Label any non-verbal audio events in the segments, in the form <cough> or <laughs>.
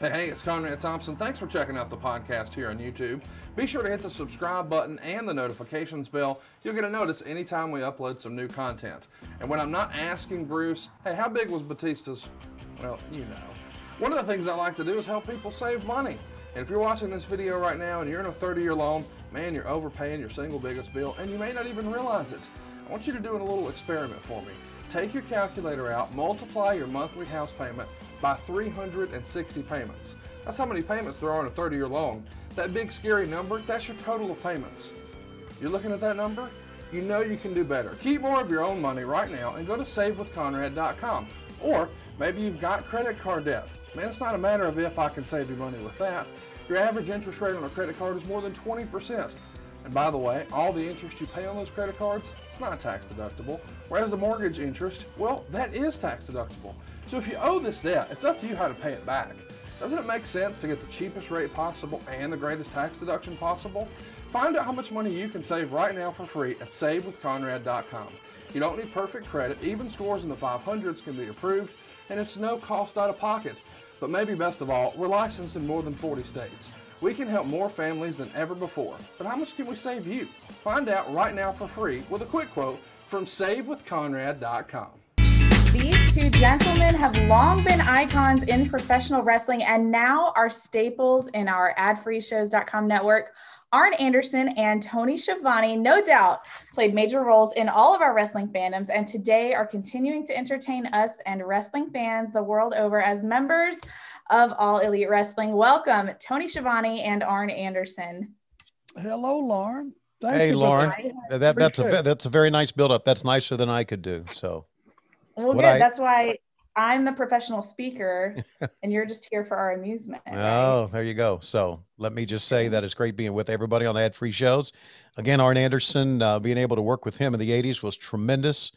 Hey, hey, it's Conrad Thompson. Thanks for checking out the podcast here on YouTube. Be sure to hit the subscribe button and the notifications bell. You'll get a notice anytime we upload some new content. And when I'm not asking Bruce, hey, how big was Batista's? Well, you know. One of the things I like to do is help people save money. And if you're watching this video right now and you're in a 30 year loan, man, you're overpaying your single biggest bill and you may not even realize it. I want you to do a little experiment for me. Take your calculator out, multiply your monthly house payment by 360 payments. That's how many payments there are in a 30 year loan. That big scary number, that's your total of payments. You're looking at that number? You know you can do better. Keep more of your own money right now and go to savewithconrad.com. Or maybe you've got credit card debt. Man, it's not a matter of if I can save you money with that. Your average interest rate on a credit card is more than 20%. And by the way, all the interest you pay on those credit cards, it's not tax deductible. Whereas the mortgage interest, well, that is tax deductible. So if you owe this debt, it's up to you how to pay it back. Doesn't it make sense to get the cheapest rate possible and the greatest tax deduction possible? Find out how much money you can save right now for free at savewithconrad.com. You don't need perfect credit, even scores in the 500s can be approved, and it's no cost out of pocket. But maybe best of all, we're licensed in more than 40 states. We can help more families than ever before. But how much can we save you? Find out right now for free with a quick quote from SaveWithConrad.com. These two gentlemen have long been icons in professional wrestling and now are staples in our adfreeshows.com network. Arn Anderson and Tony Schiavone, no doubt, played major roles in all of our wrestling fandoms and today are continuing to entertain us and wrestling fans the world over as members of All Elite Wrestling. Welcome, Tony Schiavone and Arn Anderson. Hello, Lauren. Thank hey, Lauren. That, that that's a that's a very nice build up. That's nicer than I could do. So, well, good. I, that's why I'm the professional speaker, <laughs> and you're just here for our amusement. Oh, right? there you go. So let me just say that it's great being with everybody on ad free shows. Again, Arn Anderson, uh, being able to work with him in the '80s was tremendous.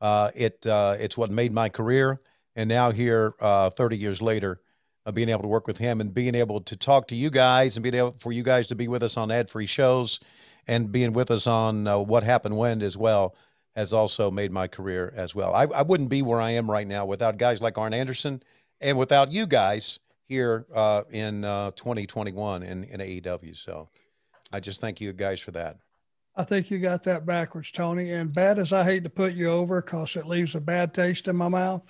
Uh, it uh, it's what made my career, and now here, uh, 30 years later, uh, being able to work with him and being able to talk to you guys and being able for you guys to be with us on ad free shows and being with us on uh, what happened when as well has also made my career as well. I, I wouldn't be where I am right now without guys like Arn Anderson and without you guys here uh, in uh, 2021 in, in AEW. So I just thank you guys for that. I think you got that backwards, Tony. And bad as I hate to put you over because it leaves a bad taste in my mouth,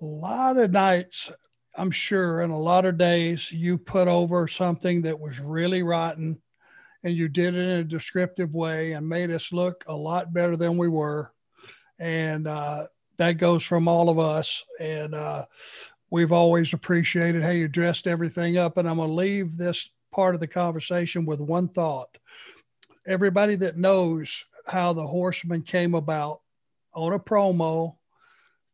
a lot of nights, I'm sure, and a lot of days, you put over something that was really rotten and you did it in a descriptive way and made us look a lot better than we were. And uh, that goes from all of us. And uh, we've always appreciated how you dressed everything up. And I'm going to leave this part of the conversation with one thought. Everybody that knows how the horseman came about on a promo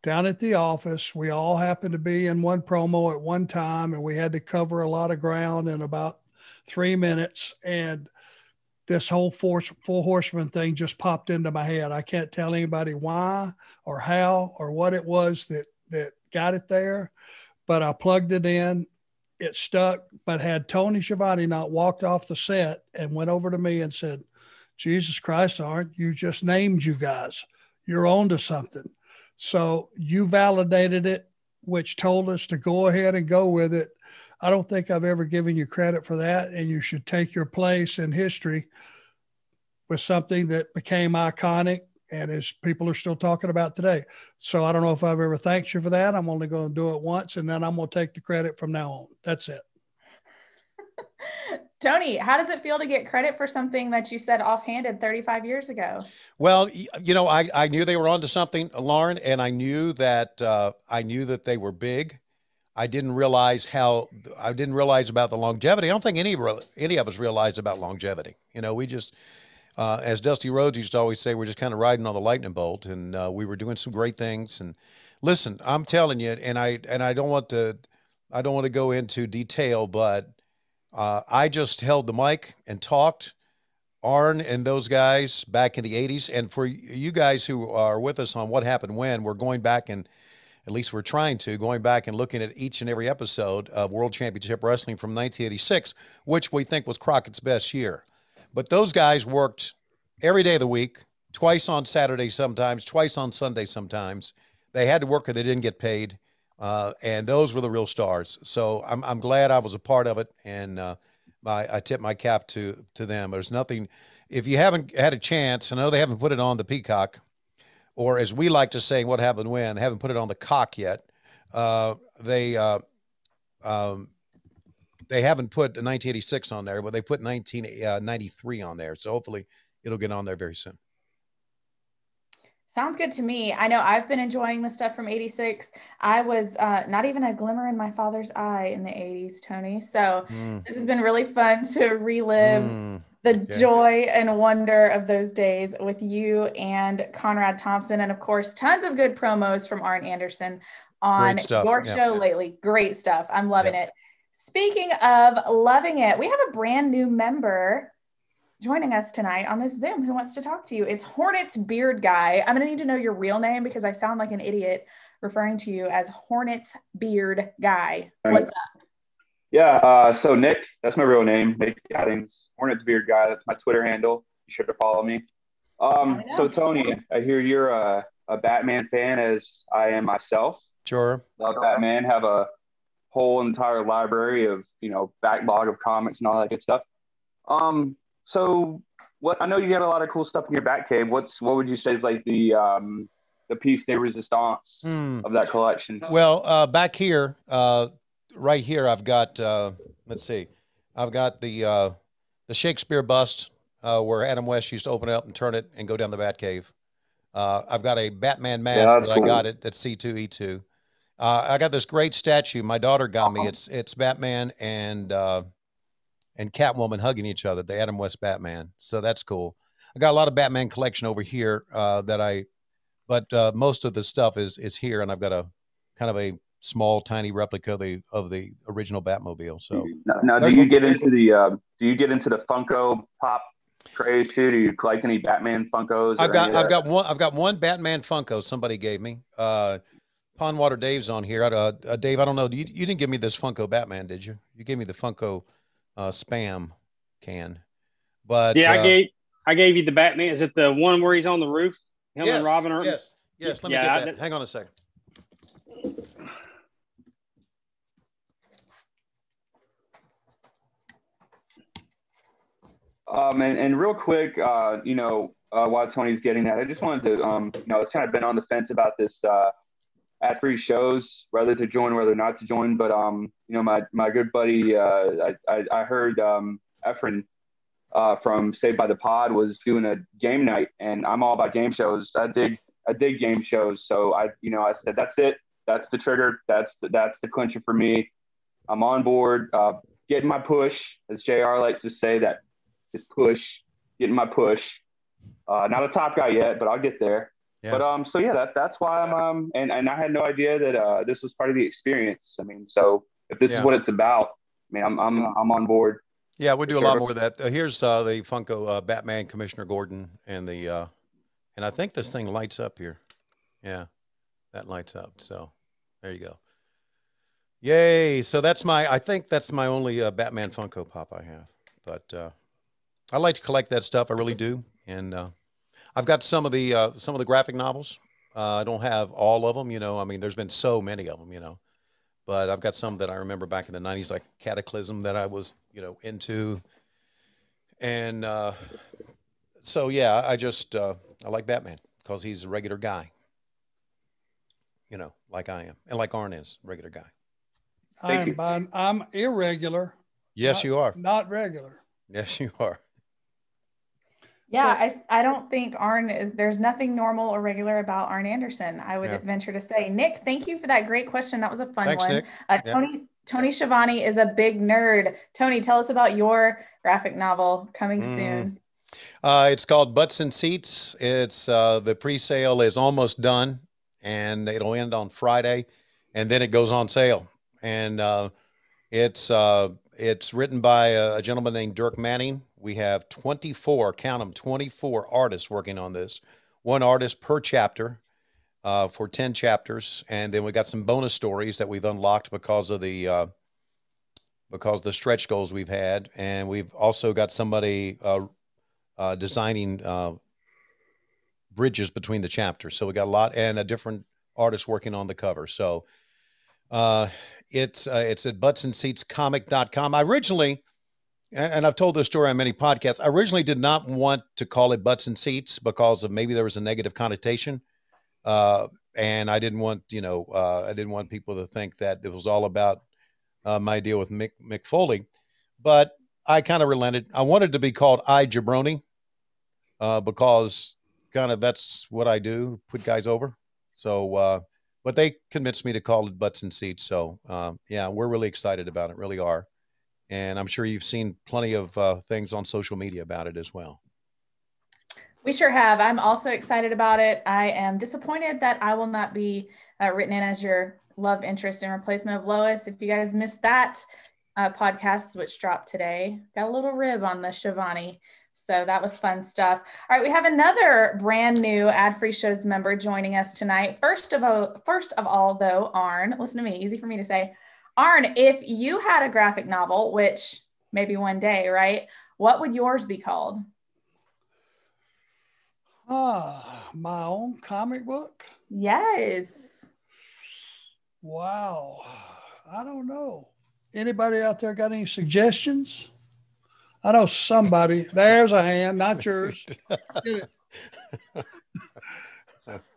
down at the office, we all happened to be in one promo at one time, and we had to cover a lot of ground in about three minutes. And this whole force, full horseman thing just popped into my head. I can't tell anybody why or how or what it was that that got it there, but I plugged it in. It stuck. But had Tony Schiavone not walked off the set and went over to me and said, "Jesus Christ, Arn you just named you guys? You're on to something." So you validated it, which told us to go ahead and go with it I don't think I've ever given you credit for that. And you should take your place in history with something that became iconic and as people are still talking about today. So I don't know if I've ever thanked you for that. I'm only going to do it once and then I'm going to take the credit from now on. That's it. <laughs> Tony, how does it feel to get credit for something that you said offhanded 35 years ago? Well, you know, I, I knew they were onto something, Lauren, and I knew that uh, I knew that they were big. I didn't realize how I didn't realize about the longevity. I don't think any any of us realized about longevity. You know, we just uh, as Dusty Rhodes used to always say, we're just kind of riding on the lightning bolt, and uh, we were doing some great things. And listen, I'm telling you, and I and I don't want to I don't want to go into detail, but uh, I just held the mic and talked. Arn and those guys back in the 80s. And for you guys who are with us on what happened when, we're going back and at least we're trying to, going back and looking at each and every episode of World Championship Wrestling from 1986, which we think was Crockett's best year. But those guys worked every day of the week, twice on Saturday sometimes, twice on Sunday sometimes. They had to work or they didn't get paid. uh, and those were the real stars. So I'm I'm glad I was a part of it, and uh, my, I tip my cap to to them. There's nothing. If you haven't had a chance, I know they haven't put it on the Peacock, or as we like to say, "What happened when?" They haven't put it on the cock yet. Uh, they uh, um, they haven't put 1986 on there, but they put 1993 uh, on there. So hopefully it'll get on there very soon. Sounds good to me. I know I've been enjoying the stuff from 86. I was uh, not even a glimmer in my father's eye in the 80s, Tony. So mm. this has been really fun to relive mm. The yeah. joy and wonder of those days with you and Conrad Thompson. And of course, tons of good promos from Arn Anderson on your yeah. show lately. Great stuff. I'm loving yeah. it. Speaking of loving it, we have a brand new member joining us tonight on this Zoom who wants to talk to you. It's Hornets Beard Guy. I'm going to need to know your real name because I sound like an idiot referring to you as Hornets Beard Guy. What's up? Yeah, uh, so Nick, that's my real name, Nick Gaddings, Hornets Beard Guy. That's my Twitter handle. You should follow me. Um, so Tony, I hear you're a, a, Batman fan, as I am myself. Sure. Love Batman. Have a whole entire library of you know backlog of comics and all that good stuff. Um, so what I know you got a lot of cool stuff in your back cave. What's what would you say is like the um the piece de resistance hmm. of that collection? Well, uh, back here, uh, right here, I've got uh, let's see, I've got the uh, the Shakespeare bust uh, where Adam West used to open it up and turn it and go down the Batcave. Uh, I've got a Batman mask yeah, that cool. I got it at C2E2. Uh, I got this great statue. My daughter got me. Uh-huh. It's it's Batman and uh, and Catwoman hugging each other, the Adam West Batman. So that's cool. I got a lot of Batman collection over here uh, that I, but uh, most of the stuff is is here, and I've got a kind of a small, tiny replica of the of the original Batmobile. So now, now do you get into the uh, do you get into the Funko Pop craze too? Do you collect any Batman Funkos? I've got I've got one I've got one Batman Funko somebody gave me. Uh, Pondwater Dave's on here. Uh, uh, Dave, I don't know. You, you didn't give me this Funko Batman, did you? You gave me the Funko uh, spam can. But yeah, I uh, gave I gave you the Batman. Is it the one where he's on the roof? Him yes, and Robin are. Yes. Yes. Let me yeah, get that. I, Hang on a second. Um, and, and real quick, uh, you know, uh, while Tony's getting that, I just wanted to, um, you know, it's kind of been on the fence about this uh, at free shows, whether to join, whether not to join. But um, you know, my my good buddy, uh, I, I heard um, Efren uh, from Saved by the Pod was doing a game night, and I'm all about game shows. I dig I dig game shows, so I you know I said that's it, that's the trigger, that's the, that's the clincher for me. I'm on board, uh, getting my push, as Jr. likes to say, that is push, getting my push. Uh, not a top guy yet, but I'll get there. Yeah. But um, so yeah, that that's why I'm um, and and I had no idea that uh, this was part of the experience. I mean, so if this yeah. is what it's about, I mean, I'm I'm I'm on board. Yeah, we'll do sure. a lot more of that. Uh, here's uh, the Funko uh, Batman Commissioner Gordon and the uh, and I think this thing lights up here. Yeah, that lights up. So there you go. Yay! So that's my. I think that's my only uh, Batman Funko Pop I have. But uh, I like to collect that stuff. I really do. And uh, I've got some of the uh, some of the graphic novels. Uh, I don't have all of them, you know. I mean, there's been so many of them, you know. But I've got some that I remember back in the '90s, like Cataclysm, that I was, you know, into. And uh, so, yeah, I just uh, I like Batman because he's a regular guy, you know, like I am, and like Arn is, regular guy. I'm I'm, I'm irregular. Yes, not, you are. Not regular. Yes, you are. Yeah, so, I, I don't think Arn is, there's nothing normal or regular about Arn Anderson. I would yeah. venture to say. Nick, thank you for that great question. That was a fun Thanks, one. Uh, Tony yeah. Tony Schiavone is a big nerd. Tony, tell us about your graphic novel coming mm. soon. Uh, it's called Butts and Seats. It's uh, the pre-sale is almost done, and it'll end on Friday, and then it goes on sale. And uh, it's uh, it's written by a, a gentleman named Dirk Manning we have 24, count them, 24 artists working on this. One artist per chapter uh, for 10 chapters. And then we got some bonus stories that we've unlocked because of the uh, because the stretch goals we've had. And we've also got somebody uh, uh designing uh, bridges between the chapters. So we got a lot and a different artist working on the cover. So Uh, it's uh, it's at buttsandseatscomic.com. I originally, and I've told this story on many podcasts. I originally did not want to call it butts and seats because of maybe there was a negative connotation, uh, and I didn't want you know uh, I didn't want people to think that it was all about uh, my deal with Mick Mick Foley, but I kind of relented. I wanted to be called I Jabroni uh, because kind of that's what I do, put guys over. So, uh, but they convinced me to call it butts and seats. So, uh, yeah, we're really excited about it, really are. And I'm sure you've seen plenty of uh, things on social media about it as well. We sure have. I'm also excited about it. I am disappointed that I will not be uh, written in as your love interest in replacement of Lois. If you guys missed that uh, podcast, which dropped today, got a little rib on the Schiavone. So that was fun stuff. All right, we have another brand new ad free shows member joining us tonight. First of all, first of all, though, Arn, listen to me, easy for me to say. Arn, if you had a graphic novel, which maybe one day, right? What would yours be called? Ah, my own comic book? Yes. Wow. I don't know. Anybody out there got any suggestions? I know somebody. There's a hand, not yours. Get it. <laughs>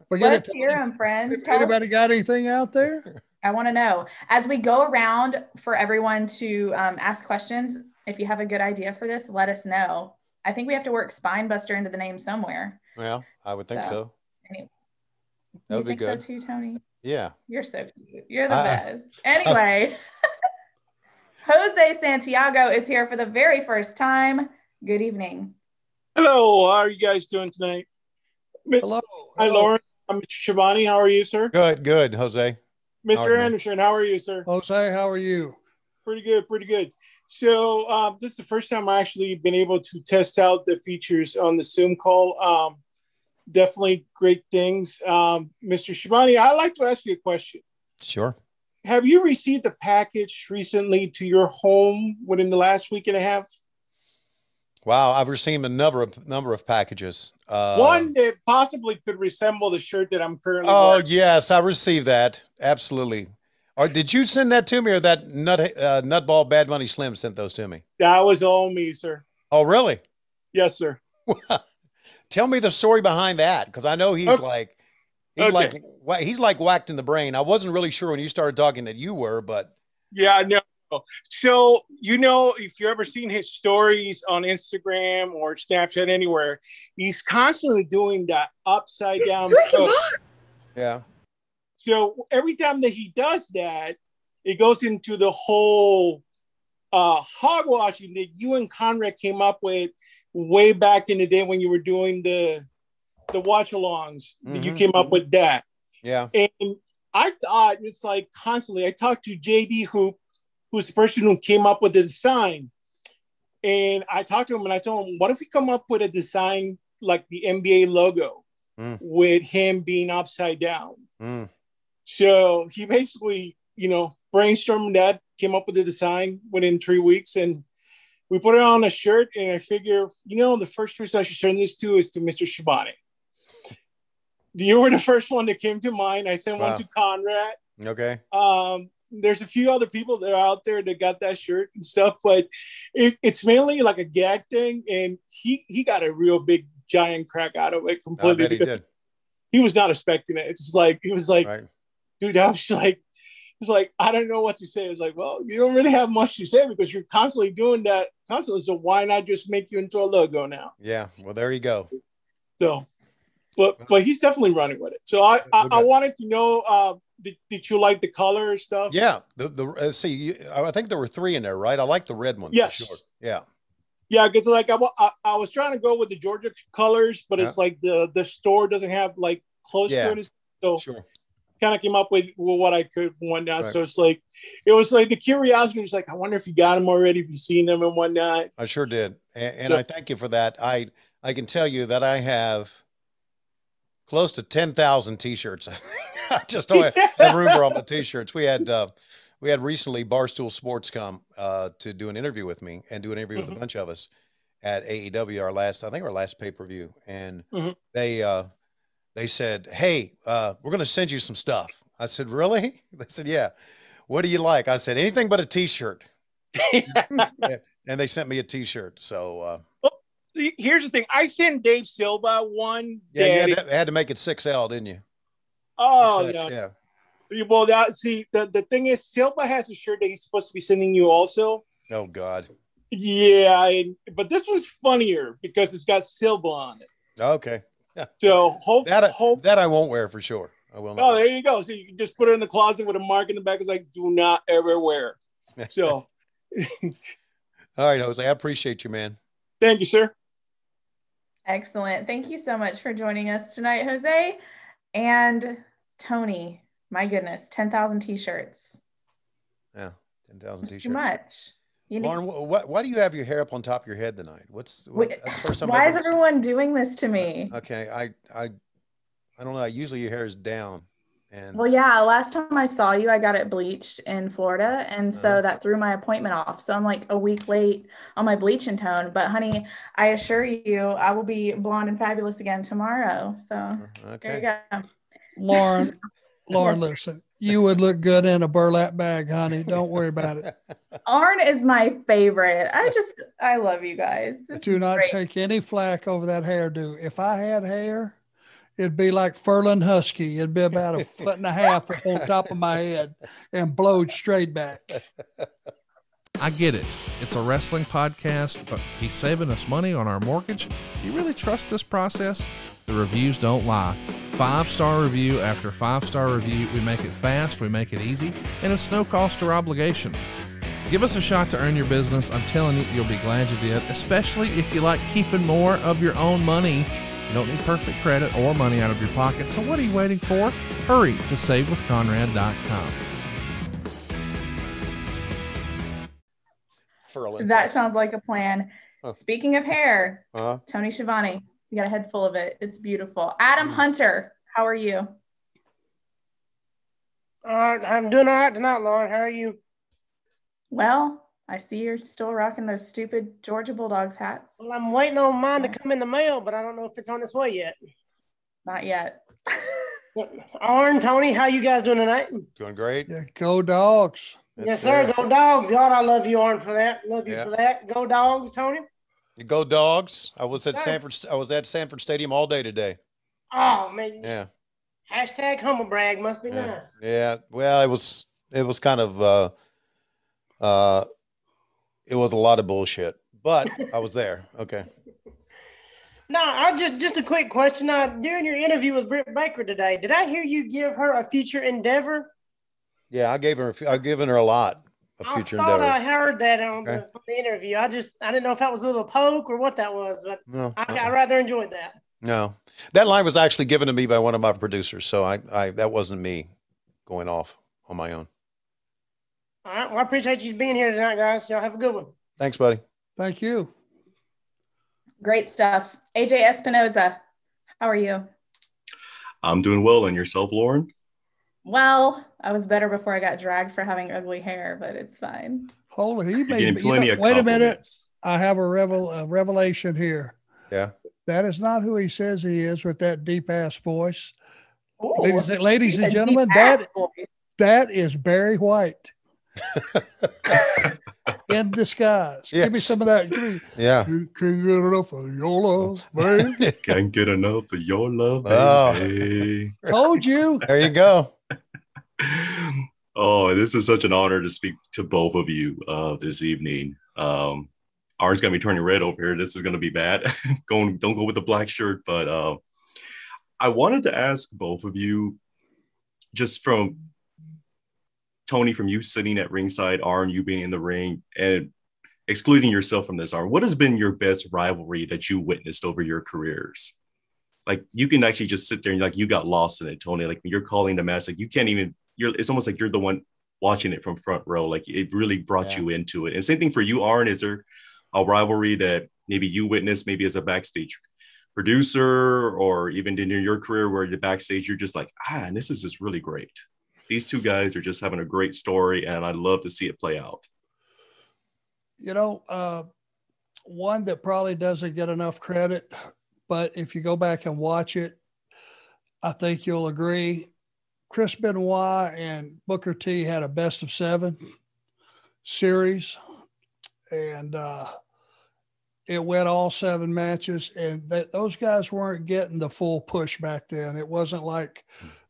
Forget Let's it. hear them, friends. Tell Anybody got anything out there? I want to know as we go around for everyone to um, ask questions. If you have a good idea for this, let us know. I think we have to work Spinebuster into the name somewhere. Well, I would think So, so. Anyway, That would be think good. so too, Tony? Yeah. You're so cute. You're the I- best. Anyway, <laughs> Jose Santiago is here for the very first time. Good evening. Hello, how are you guys doing tonight? Hello. Hi, Hello. Lauren. I'm Mr. Schiavone. How are you, sir? Good, good, Jose. Mr. Howard. Anderson, how are you, sir? Jose, how are you? Pretty good, pretty good. So, um, this is the first time I actually been able to test out the features on the Zoom call. Um, definitely great things. Um, Mr. Schiavone, I'd like to ask you a question. Sure. Have you received a package recently to your home within the last week and a half? Wow, I've received a number of number of packages. Uh, One that possibly could resemble the shirt that I'm currently Oh wearing. yes, I received that. Absolutely. Or did you send that to me, or that nut uh, nutball Bad Money Slim sent those to me? That was all me, sir. Oh really? Yes, sir. <laughs> Tell me the story behind that, because I know he's Okay. like he's Okay. like he's like whacked in the brain. I wasn't really sure when you started talking that you were, but Yeah, no. So you know, if you've ever seen his stories on Instagram or Snapchat anywhere, he's constantly doing that upside down. yeah, So every time that he does that, it goes into the whole uh, hogwashing that you and Conrad came up with way back in the day when you were doing the the watch alongs. That you came up with that. yeah, And I thought it's like constantly. I talked to JD Hoop, who's the person who came up with the design, and I talked to him and I told him, "What if we come up with a design like the NBA logo, Mm. with him being upside down?" Mm. So he basically, you know, brainstormed that, came up with the design within three weeks, and we put it on a shirt. And I figure, you know, the first person I should send this to is to Mr. Schiavone. You were the <laughs> first one that came to mind. I sent Wow. one to Conrad. okay, Um, there's a few other people that are out there that got that shirt and stuff, but it, it's mainly like a gag thing. And he he got a real big giant crack out of it completely he did. he was not expecting it. It's like he was like, Right. dude, I was <laughs> like, it's like I don't know what to say. It's like, well, you don't really have much to say because you're constantly doing that constantly. So why not just make you into a logo now? Yeah. Well, there you go. So, but but he's definitely running with it. So I I, I wanted to know, uh, did, did you like the color stuff? Yeah. The the uh, see, you, I think there were three in there, right? I like the red one. for Yes. sure. Yeah. Yeah, because like I, I, I was trying to go with the Georgia colors, but it's like the the store doesn't have like close Yeah. to it. So Sure. kind of came up with, with what I could and whatnot. Right. So it's like it was like the curiosity was like, I wonder if you got them already, if you seen them and whatnot. I sure did, and, and So- I thank you for that. I I can tell you that I have close to ten thousand T-shirts. <laughs> I just don't have, room for all my T-shirts. We had uh, we had recently Barstool Sports come uh, to do an interview with me and do an interview with Mhm. a bunch of us at AEW. Our last, I think, our last pay per view, and Mhm. they uh, they said, "Hey, uh, we're going to send you some stuff." I said, "Really?" <laughs> They said, "Yeah." what do you like? I said, anything but a t-shirt. <laughs> and they sent me a t-shirt. So, uh, Here's the thing. I sent Dave Silva one. yeah, you had to, had to make it 6L, didn't you? oh, 6X, no. yeah. Well, that, see, the, the thing is, Silva has a shirt that he's supposed to be sending you also. Oh God. Yeah, and, but this one's funnier because it's got Silva on it. Okay. <laughs> So hope, That, hope. that I won't wear for sure. I will Oh, there you go. So you can just put it in the closet with a mark in the back. It's like, do not ever wear. <laughs> So All right, Jose. I appreciate you, man. thank you, sir. Excellent. Thank you so much for joining us tonight, Jose. And Tony, my goodness, 10,000 t shirts. Yeah. 10,000 That's t-shirts. too much. You need, Lauren, wh- what, why do you have your hair up on top of your head tonight? What's what, Wait, that's first time why is everyone doing this to me? Uh, okay, I I I don't know. Usually your hair is down, and Well, yeah, last time I saw you, I got it bleached in Florida. And so Uh-huh. that threw my appointment off. So I'm like a week late on my bleaching tone. But honey, I assure you, I will be blonde and fabulous again tomorrow. So there you okay. go. Lauren, <laughs> Lauren, Yes. listen, you would look good in a burlap bag, honey. Don't worry about it. <laughs> Arn is my favorite. I just, I love you guys. <laughs> This Do not great. take any flack over that hairdo. If I had hair, it'd be like Ferlin Husky. It'd be about a foot and a half on top of my head and blowed straight back. I get it. It's a wrestling podcast, but he's saving us money on our mortgage. You really trust this process? The reviews don't lie. Five star review after five star review. We make it fast, we make it easy, and it's no cost or obligation. Give us a shot to earn your business. I'm telling you, you'll be glad you did, especially if you like keeping more of your own money. You don't need perfect credit or money out of your pocket, so what are you waiting for? Hurry to savewithconrad.com. Ferlin. That sounds like a plan. Huh. Speaking of hair, Uh, Tony Schiavone, you got a head full of it. It's beautiful. Adam Hunter, how are you? Uh, I'm doing all right tonight, Lauren. How are you? Well, I see you're still rocking those stupid Georgia Bulldogs hats. Well, I'm waiting on mine to come in the mail, but I don't know if it's on its way yet. Not yet. <laughs> Arn, Tony, how you guys doing tonight? doing great. Yeah, go dogs. yes, sir. Go dogs. God, I love you, Arn, for that. Love you Yeah. for that. Go dogs, Tony. You go dogs. I was at Sir. Sanford. I was at Sanford Stadium all day today. Oh man. Yeah. Hashtag humble brag must be Yeah. nice. Yeah. Well, it was it was kind of uh uh it was a lot of bullshit, but I was there. Okay. <laughs> No, I just just a quick question. Uh, during your interview with Britt Baker today, did I hear you give her a future endeavor? Yeah, I gave her. a few- I've given her a lot of future I thought endeavors. I heard that on, the, on the interview. I just I didn't know if that was a little poke or what that was, but No, I, uh-uh. I rather enjoyed that. no, that line was actually given to me by one of my producers, so I, I that wasn't me going off on my own. All right. Well, I appreciate you being here tonight, guys. Y'all have a good one. Thanks, buddy. Thank you. Great stuff. AJ Espinoza, how are you? I'm doing well. And yourself, Lauren? Well, I was better before I got dragged for having ugly hair, but it's fine. Holy, he You're made getting me- you know, of Wait a minute. I have a, revel, a revelation here. Yeah. That is not who he says he is with that deep ass voice. Ooh, Ladies, ladies and gentlemen, that voice. that is Barry White <laughs> in disguise. Give me some of that. Give me, Yeah. you can't get enough of your love, man. <laughs> Can't get enough of your love, Oh. baby. Told you. There you go. <laughs> oh, this is such an honor to speak to both of you uh, this evening. Um, Arn's got me turning red over here. This is going to be bad. Going, don't go with the black shirt. But uh, I wanted to ask both of you, just from Tony, from you sitting at ringside, Arn, you being in the ring, and excluding yourself from this, Arn, what has been your best rivalry that you witnessed over your careers? Like you can actually just sit there and like you got lost in it, Tony. Like you're calling the match, like you can't even. You're. It's almost like you're the one watching it from front row. Like it really brought Yeah. you into it. And same thing for you, Arn. Is there a rivalry that maybe you witnessed, maybe as a backstage producer, or even in your career where you're backstage, you're just like, ah, and this is just really great. These two guys are just having a great story, and I love to see it play out. You know, uh, one that probably doesn't get enough credit, but if you go back and watch it, I think you'll agree. Chris Benoit and Booker T had a best of seven series, and uh, it went all seven matches. And th- those guys weren't getting the full push back then. It wasn't like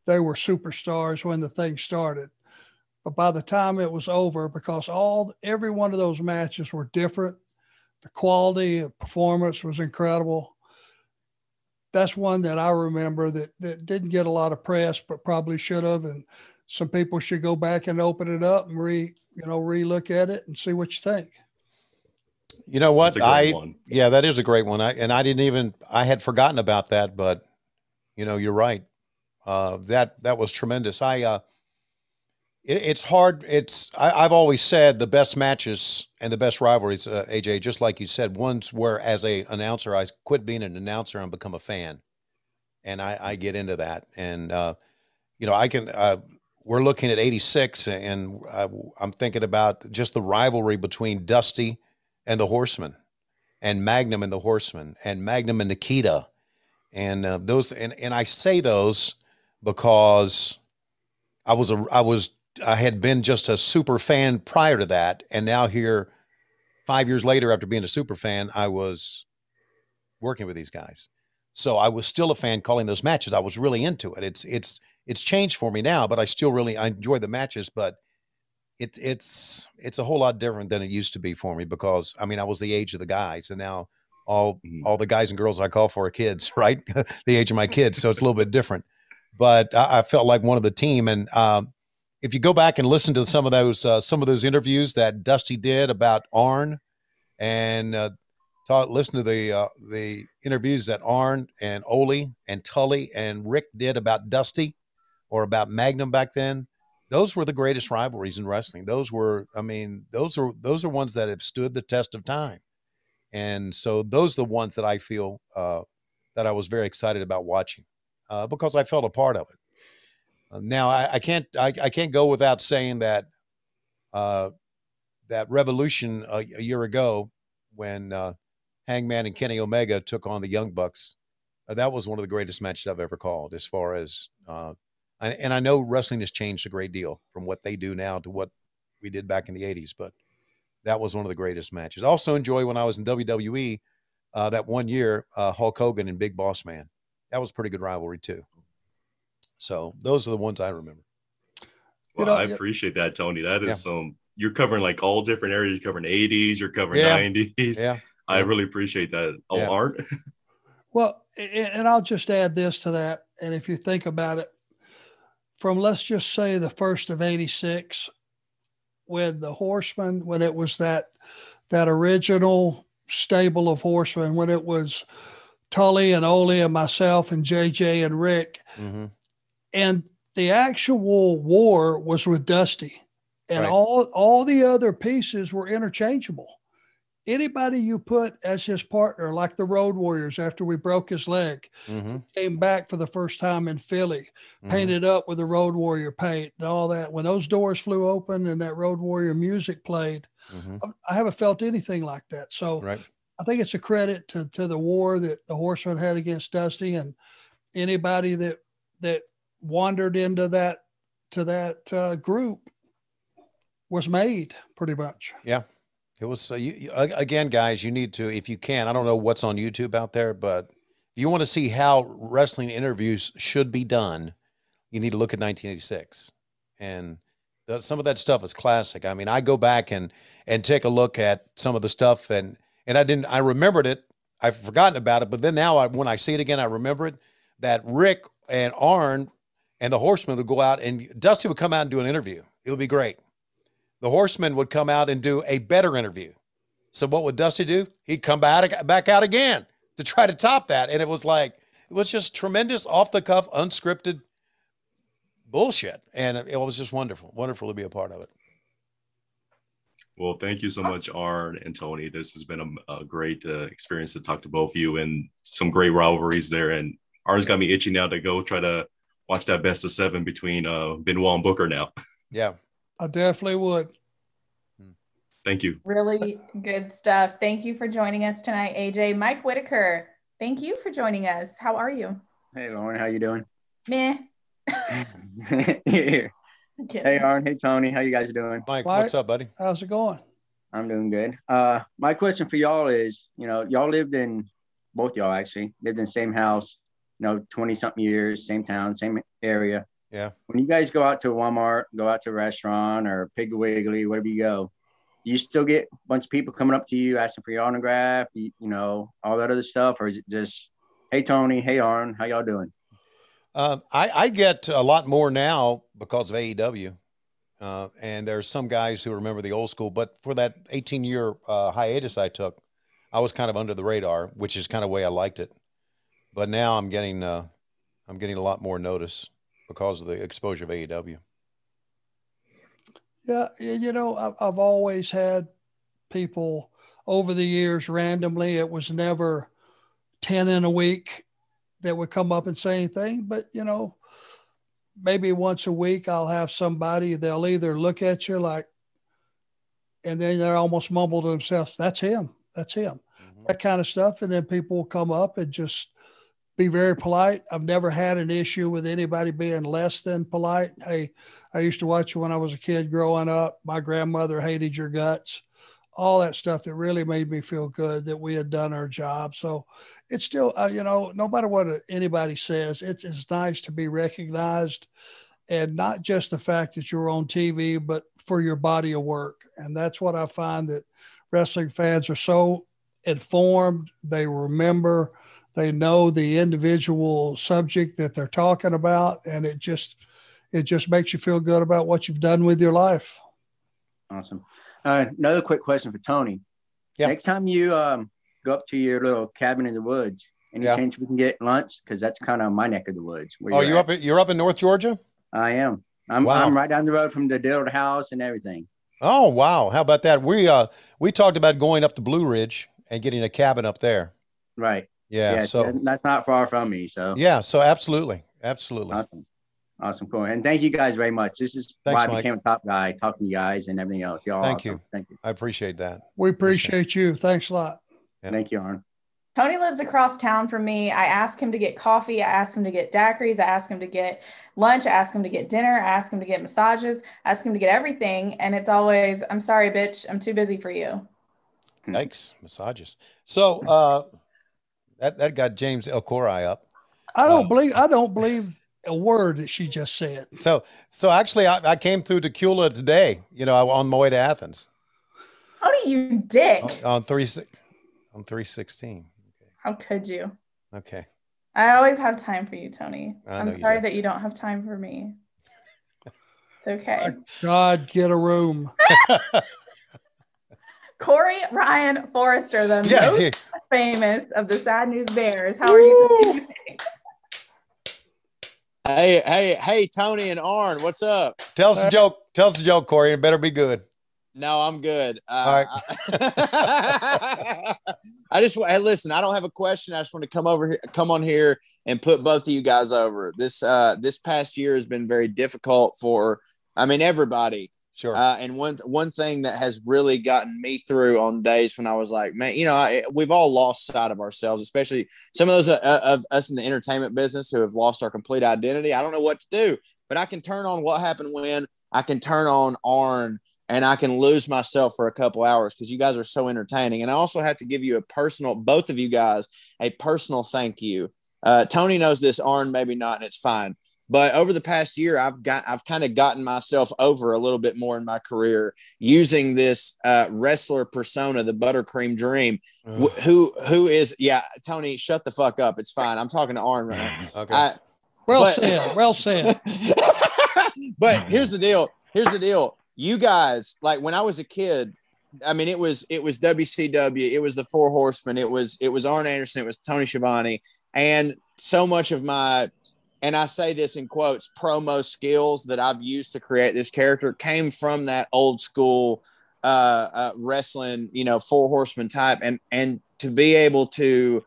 they were superstars when the thing started. But by the time it was over, because all every one of those matches were different, the quality of performance was incredible. That's one that I remember that that didn't get a lot of press, but probably should have. And some people should go back and open it up and re you know relook at it and see what you think. You know what? I one. yeah, that is a great one. I and I didn't even I had forgotten about that, but you know, you're right. Uh, that that was tremendous. I uh, it, it's hard. It's I, I've always said the best matches and the best rivalries, uh, AJ. Just like you said, ones where as a announcer, I quit being an announcer and become a fan, and I, I get into that. And uh, you know, I can. Uh, we're looking at '86, and uh, I'm thinking about just the rivalry between Dusty and the Horsemen, and Magnum and the Horsemen, and Magnum and Nikita, and those. And and I say those because I was a I was I had been just a super fan prior to that, and now here, five years later, after being a super fan, I was working with these guys. So I was still a fan calling those matches. I was really into it. It's it's it's changed for me now, but I still really I enjoy the matches. But it's it's it's a whole lot different than it used to be for me because I mean I was the age of the guys, and now all Mhm. all the guys and girls I call for are kids, <laughs> right? <laughs> the age of my kids, so it's a little bit different. But I, I felt like one of the team, and um, if you go back and listen to some of those uh, some of those interviews that Dusty did about Arn, and uh, listen to the uh, the interviews that Arn and Ole and Tully and Rick did about Dusty or about Magnum back then. Those were the greatest rivalries in wrestling. Those were, I mean, those are those are ones that have stood the test of time, and so those are the ones that I feel uh, that I was very excited about watching uh, because I felt a part of it. Uh, now I, I can't I, I can't go without saying that uh, that Revolution a, a year ago when uh, Hangman and Kenny Omega took on the Young Bucks, uh, that was one of the greatest matches I've ever called. As far as and, and I know wrestling has changed a great deal from what they do now to what we did back in the '80s, but that was one of the greatest matches. I also enjoy when I was in WWE uh, that one year, uh, Hulk Hogan and Big Boss Man. That was a pretty good rivalry too. So those are the ones I remember. You Well, know, I appreciate that, Tony. That is Yeah. some you're covering like all different areas. You're covering 80s, you're covering Yeah. 90s. Yeah. I Yeah. really appreciate that. Oh, Yeah. Art. <laughs> Well, a- a- and I'll just add this to that. And if you think about it, from let's just say the first of 86, when the horsemen, when it was that that original stable of horsemen, when it was Tully and Ole and myself and JJ and Rick, Mm-hmm. and the actual war was with Dusty, and Right. all all the other pieces were interchangeable. Anybody you put as his partner, like the Road Warriors, after we broke his leg, Mm-hmm. came back for the first time in Philly, Mhm. painted up with the Road Warrior paint and all that. When those doors flew open and that Road Warrior music played, Mhm. I- I haven't felt anything like that. So Right. I think it's a credit to to the war that the Horsemen had against Dusty and anybody that that wandered into that to that uh, group was made pretty much. Yeah. It was uh, you, you- again, guys. You need to, if you can. I don't know what's on YouTube out there, but if you want to see how wrestling interviews should be done, you need to look at 1986, and that, some of that stuff is classic. I mean, I go back and and take a look at some of the stuff, and and I didn't, I remembered it. I've forgotten about it, but then now, I, when I see it again, I remember it. That Rick and Arn and the Horsemen would go out, and Dusty would come out and do an interview. It would be great the horsemen would come out and do a better interview. So what would Dusty do? He'd come back back out again to try to top that. And it was like it was just tremendous off the cuff, unscripted bullshit. And it was just wonderful, wonderful to be a part of it. Well, thank you so much, Arn and Tony. This has been a, a great uh, experience to talk to both of you and some great rivalries there. And Arn's got me itching now to go try to watch that best of seven between uh, Benoit and Booker now. <laughs> Yeah. I definitely would. Thank you. Really good stuff. Thank you for joining us tonight, AJ. Mike Whitaker, thank you for joining us. How are you? Hey Lauren, how you doing? Meh. <laughs> <laughs> Here. Kidding. Hey, Aaron. Hey, Tony. How you guys doing? Mike, Mike? what's up, buddy? How's it going? I'm doing good. Uh, my question for y'all is, you know, y'all lived in both y'all actually lived in the same house, you know, 20 something years, same town, same area. Yeah. When you guys go out to Walmart, go out to a restaurant or Piggly Wiggly, wherever you go, you still get a bunch of people coming up to you asking for your autograph, you, you know, all that other stuff, or is it just, hey Tony, hey Aaron, how y'all doing? Um, I, I get a lot more now because of AEW. Uh, and there's some guys who remember the old school, but for that 18 year uh, hiatus I took, I was kind of under the radar, which is kind of way I liked it. But now I'm getting, uh, I'm getting a lot more notice because of the exposure of AEW. Yeah, you know, I've, I've always had people over the years randomly. It was never 10 in a week that would come up and say anything, but you know, maybe once a week I'll have somebody, they'll either look at you like, and then they're almost mumble to themselves, that's him, that's him, mm-hmm. that kind of stuff. And then people will come up and just be very polite. I've never had an issue with anybody being less than polite. Hey, I used to watch you when I was a kid growing up. My grandmother hated your guts, all that stuff that really made me feel good that we had done our job. So it's still, uh, you know, no matter what anybody says, it's, it's nice to be recognized and not just the fact that you're on TV, but for your body of work. And that's what I find that wrestling fans are so informed. They remember, they know the individual subject that they're talking about. And it just, it just makes you feel good about what you've done with your life. Awesome. Uh, another quick question for Tony. Yeah. Next time you um, go up to your little cabin in the woods, any Yeah. chance we can get lunch? Because that's kind of my neck of the woods. Oh, you're you at. up? You're up in North Georgia? I am. I'm, Wow. I'm right down the road from the Dillard house and everything. Oh, wow. How about that? We, uh, we talked about going up to Blue Ridge and getting a cabin up there. Right. Yeah. so, that's not far from me. So yeah. So absolutely. Absolutely. awesome. Awesome. Cool. And thank you guys very much. This is Thanks, why I Mike. became a top guy, talking to you guys and everything else. Y'all Thank awesome. you. Thank you. I appreciate that. We appreciate you. Thanks a lot. Yeah. Thank you, Aaron. Tony lives across town from me. I asked him to get coffee. I asked him to get daiquiris. I asked him to get lunch. I asked him to get dinner. I asked him to get massages. I asked him to get everything. And it's always, I'm sorry, bitch. I'm too busy for you. Thanks. Massages. So, uh, that, that got James Elcori up. I don't Uh, believe, I don't believe a word that she just said. So, so actually, I, I came through Dacula today. You know, on my way to Athens How do you dick. on, on three si- on three sixteen. How could you? Okay. I always have time for you, Tony. I I'm know you sorry that you don't have time for me. It's okay. God, get a room. <laughs> Corey Ryan Forrester, the Yeah. most yeah. famous of the Sad News Bears. How are you? Hey, hey, hey, Tony and Arn, what's up? Tell us a joke. Tell us a joke, Corey. It better be good. No, I'm good. All Uh, right. I, <laughs> I just hey, listen. I don't have a question. I just want to come over here, come on here, and put both of you guys over. This uh, this past year has been very difficult for, I mean, everybody. Sure. Uh, and one one thing that has really gotten me through on days when I was like, man, you know, I, we've all lost sight of ourselves, especially some of those uh, of us in the entertainment business who have lost our complete identity. I don't know what to do, but I can turn on what happened when I can turn on Arn and I can lose myself for a couple hours because you guys are so entertaining. And I also have to give you a personal, both of you guys, a personal thank you. Uh, Tony knows this, Arn maybe not, and it's fine. But over the past year, I've got I've kind of gotten myself over a little bit more in my career using this uh, wrestler persona, the Buttercream Dream, wh- who who is yeah, Tony, shut the fuck up. It's fine. I'm talking to Arn right now. Okay. I, Well But- said. Well said. <laughs> but here's the deal. Here's the deal. You guys, like when I was a kid, I mean, it was it was WCW, it was the Four Horsemen, it was it was Arn Anderson, it was Tony Schiavone, and so much of my and I say this in quotes, promo skills that I've used to create this character came from that old school uh, uh, wrestling, you know, Four Horsemen type, and and to be able to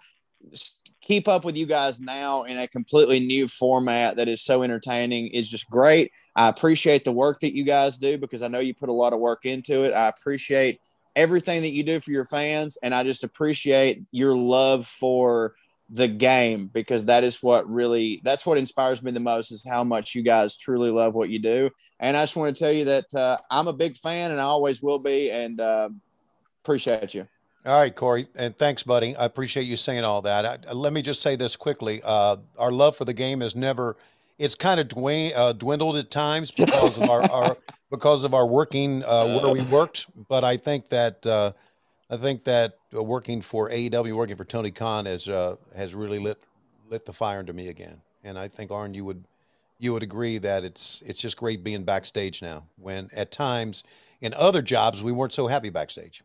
keep up with you guys now in a completely new format that is so entertaining is just great. I appreciate the work that you guys do because I know you put a lot of work into it. I appreciate everything that you do for your fans, and I just appreciate your love for the game because that is what really that's what inspires me the most is how much you guys truly love what you do. And i just want to tell you that uh, i'm a big fan and i always will be and uh, appreciate you. All right corey and thanks buddy. I appreciate you saying all that. I, let me just say this quickly uh, our love for the game is never it's kind of uh, dwindled at times because of our, our <laughs> because of our working uh, where we worked but i think that uh, I think that uh, working for AEW, working for Tony Khan, has uh, has really lit lit the fire into me again. And I think Arn, you would you would agree that it's it's just great being backstage now. When at times in other jobs we weren't so happy backstage.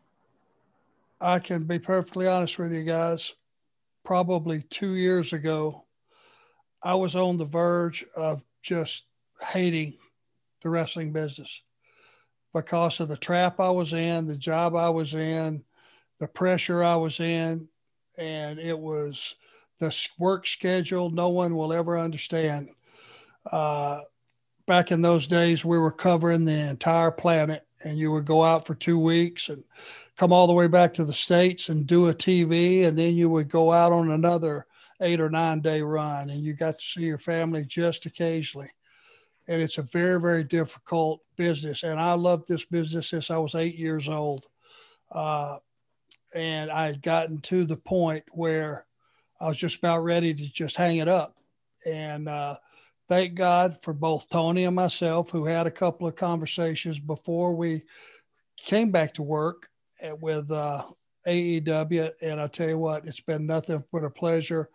I can be perfectly honest with you guys. Probably two years ago, I was on the verge of just hating the wrestling business because of the trap I was in, the job I was in, the pressure I was in, and it was the work schedule no one will ever understand. Uh, back in those days, we were covering the entire planet, and you would go out for two weeks and come all the way back to the States and do a TV, and then you would go out on another eight or nine day run, and you got to see your family just occasionally. And it's a very, very difficult business. And I loved this business since I was eight years old. Uh, and I had gotten to the point where I was just about ready to just hang it up. And uh, thank God for both Tony and myself, who had a couple of conversations before we came back to work with uh, AEW. And I tell you what, it's been nothing but a pleasure.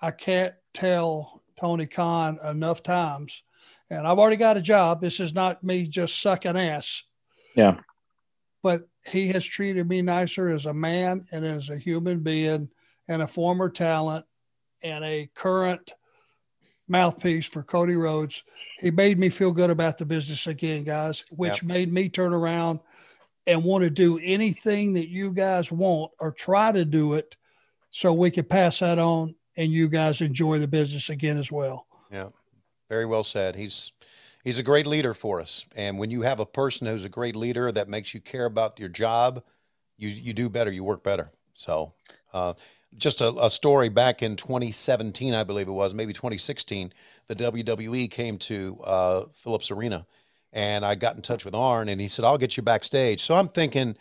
I can't tell Tony Khan enough times. And I've already got a job. This is not me just sucking ass. Yeah but he has treated me nicer as a man and as a human being and a former talent and a current mouthpiece for Cody Rhodes. He made me feel good about the business again, guys, which made me turn around and want to do anything that you guys want or try to do it so we can pass that on and you guys enjoy the business again as well. Yeah. Very well said. He's he's a great leader for us. And when you have a person who's a great leader that makes you care about your job, you you do better, you work better. So, uh, just a, a, story back in 2017, I believe it was, maybe 2016, the WWE came to uh, Phillips Arena, and I got in touch with Arn, and he said, "I'll get you backstage." So I'm thinking.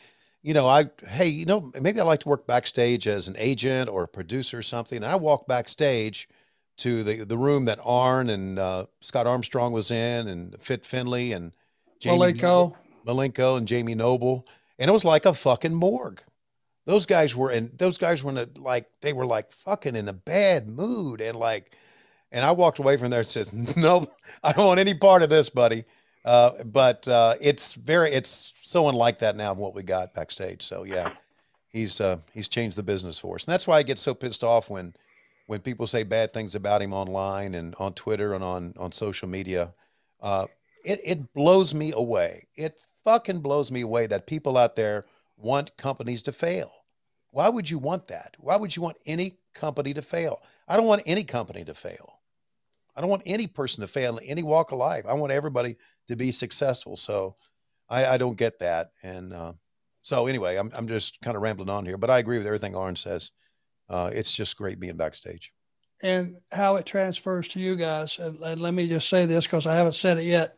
You know, I hey, you know, maybe I like to work backstage as an agent or a producer or something. And I walk backstage, to the the room that Arn and uh, Scott Armstrong was in, and Fit Finlay and Jamie Malenko. Malenko and Jamie Noble, and it was like a fucking morgue. Those guys were and those guys were in a, like they were like fucking in a bad mood and like, and I walked away from there and says, <laughs> no, I don't want any part of this, buddy. Uh, but uh, it's very it's so unlike that now what we got backstage. So yeah, he's uh, he's changed the business for us, and that's why I get so pissed off when when people say bad things about him online and on Twitter and on on social media, uh, it it blows me away. It fucking blows me away that people out there want companies to fail. Why would you want that? Why would you want any company to fail? I don't want any company to fail. I don't want any person to fail in any walk of life. I want everybody to be successful. So I, I don't get that. And uh, so anyway, I'm, I'm just kind of rambling on here, but I agree with everything Arn says uh, it's just great being backstage. And how it transfers to you guys. And, and let me just say this because I haven't said it yet.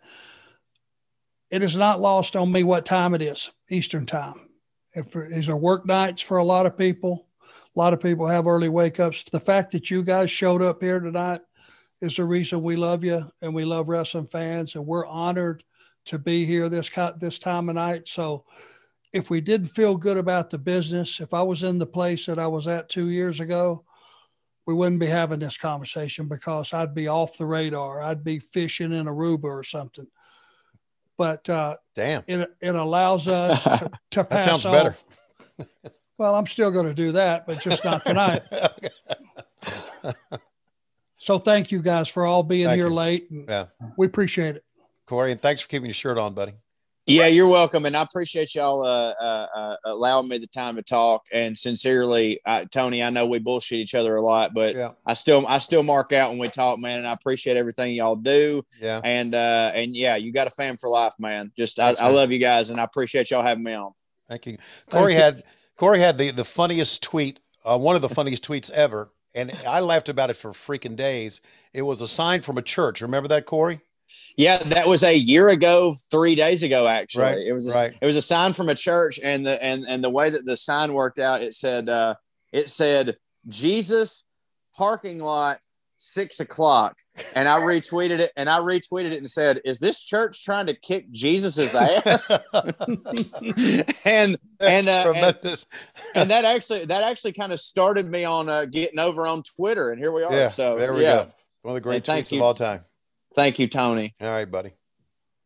It is not lost on me what time it is, Eastern time. If these are work nights for a lot of people, a lot of people have early wake ups. The fact that you guys showed up here tonight is the reason we love you and we love wrestling fans, and we're honored to be here this this time of night. So if we didn't feel good about the business, if I was in the place that I was at two years ago, we wouldn't be having this conversation because I'd be off the radar. I'd be fishing in Aruba or something. But uh, damn, it it allows us <laughs> to, to pass. that sounds better. well, I'm still going to do that, but just not tonight. <laughs> so thank you guys for all being thank here you. late. yeah, we appreciate it, Corey, and thanks for keeping your shirt on, buddy. Yeah, you're welcome, and I appreciate y'all uh, uh, uh, allowing me the time to talk. And sincerely, Tony, I know we bullshit each other a lot, but yeah. I still I still mark out when we talk, man. And I appreciate everything y'all do. Yeah, and uh, and yeah, you got a fan for life, man. Just I, I, love you guys, and I appreciate y'all having me on. Thank you. Corey had. Corey had the the funniest tweet, uh, one of the funniest tweets ever, and I laughed about it for freaking days. It was a sign from a church. Remember that, Corey? Yeah, that was a year ago, three days ago. Actually, Right, it was a, right. it was a sign from a church, and the and and the way that the sign worked out, it said uh, it said Jesus parking lot six o'clock, and I retweeted it, and I retweeted it and said, "Is this church trying to kick Jesus's ass?" <laughs> and That's and, uh, and tremendous. and that actually that actually kind of started me on uh, getting over on Twitter, and here we are. yeah, so there we yeah. go. One of the great And thank tweets you. of all time. Thank you, Tony. All right, buddy.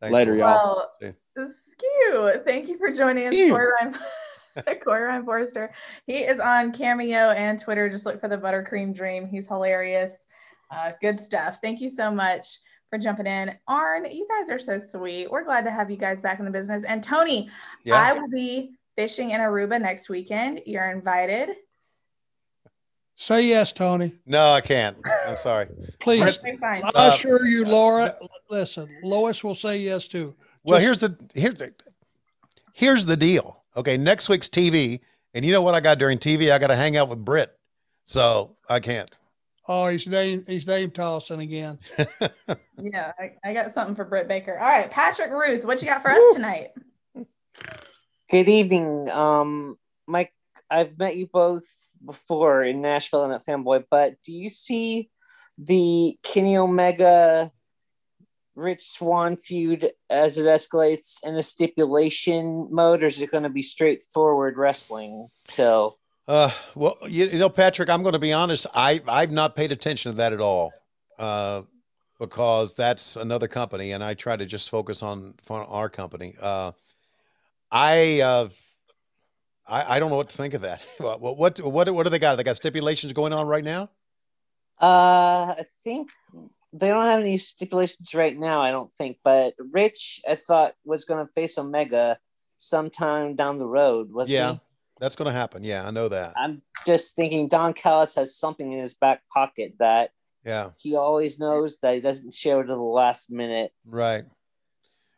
Thanks, Later, y'all. Well, Skew, thank you for joining us, Skew. Corey Ryan, <laughs> Corey Ryan Forrester. He is on Cameo and Twitter. Just look for the Buttercream Dream. He's hilarious. Uh, good stuff. Thank you so much for jumping in. Arn, you guys are so sweet. We're glad to have you guys back in the business. And Tony, Yeah. I will be fishing in Aruba next weekend. You're invited. Say yes, Tony. No, I can't. I'm sorry. Please. I Uh, assure you, Laura. Listen, Lois will say yes too. Well, Just- here's the here's the here's the deal. Okay, next week's TV, and you know what I got during TV? I got to hang out with Britt, so I can't. Oh, he's name he's name tossing again. <laughs> Yeah, I, I got something for Britt Baker. All right, Patrick Ruth, what you got for us tonight? Good evening. Um, Mike, I've met you both before in Nashville and at Fanboy, but do you see the Kenny Omega Rich Swann feud as it escalates in a stipulation mode, or is it going to be straightforward wrestling till? Uh, well, you, you know, Patrick, I'm going to be honest. I I've not paid attention to that at all, uh, because that's another company, and I try to just focus on, on our company. Uh, I uh, I I don't know what to think of that. <laughs> What what what what do they got? They got stipulations going on right now. Uh, I think they don't have any stipulations right now. I don't think, but Rich, I thought was going to face Omega sometime down the road. Wasn't Yeah, he? that's going to happen. Yeah, I know that. I'm just thinking Don Callis has something in his back pocket that Yeah, he always knows that he doesn't share to the last minute. right.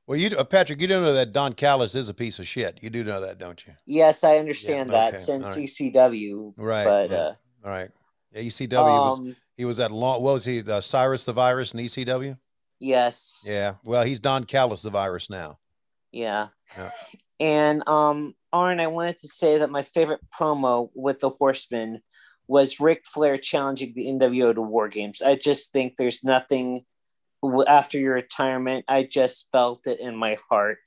Well, you uh, Patrick, you do know that Don Callis is a piece of shit. You do know that, don't you? Yes, I understand Yeah, that okay, since right. CCW, Right. but yeah. uh, All right. Yeah, ECW was um, he was that long. What was he? Uh, Cyrus the Virus in ECW. yes, Yeah. Well, he's Don Callis the Virus now. yeah. Yeah. And um, Arn, I wanted to say that my favorite promo with the Horsemen was Ric Flair challenging the NWO to War Games. I just think there's nothing after your retirement. I just felt it in my heart.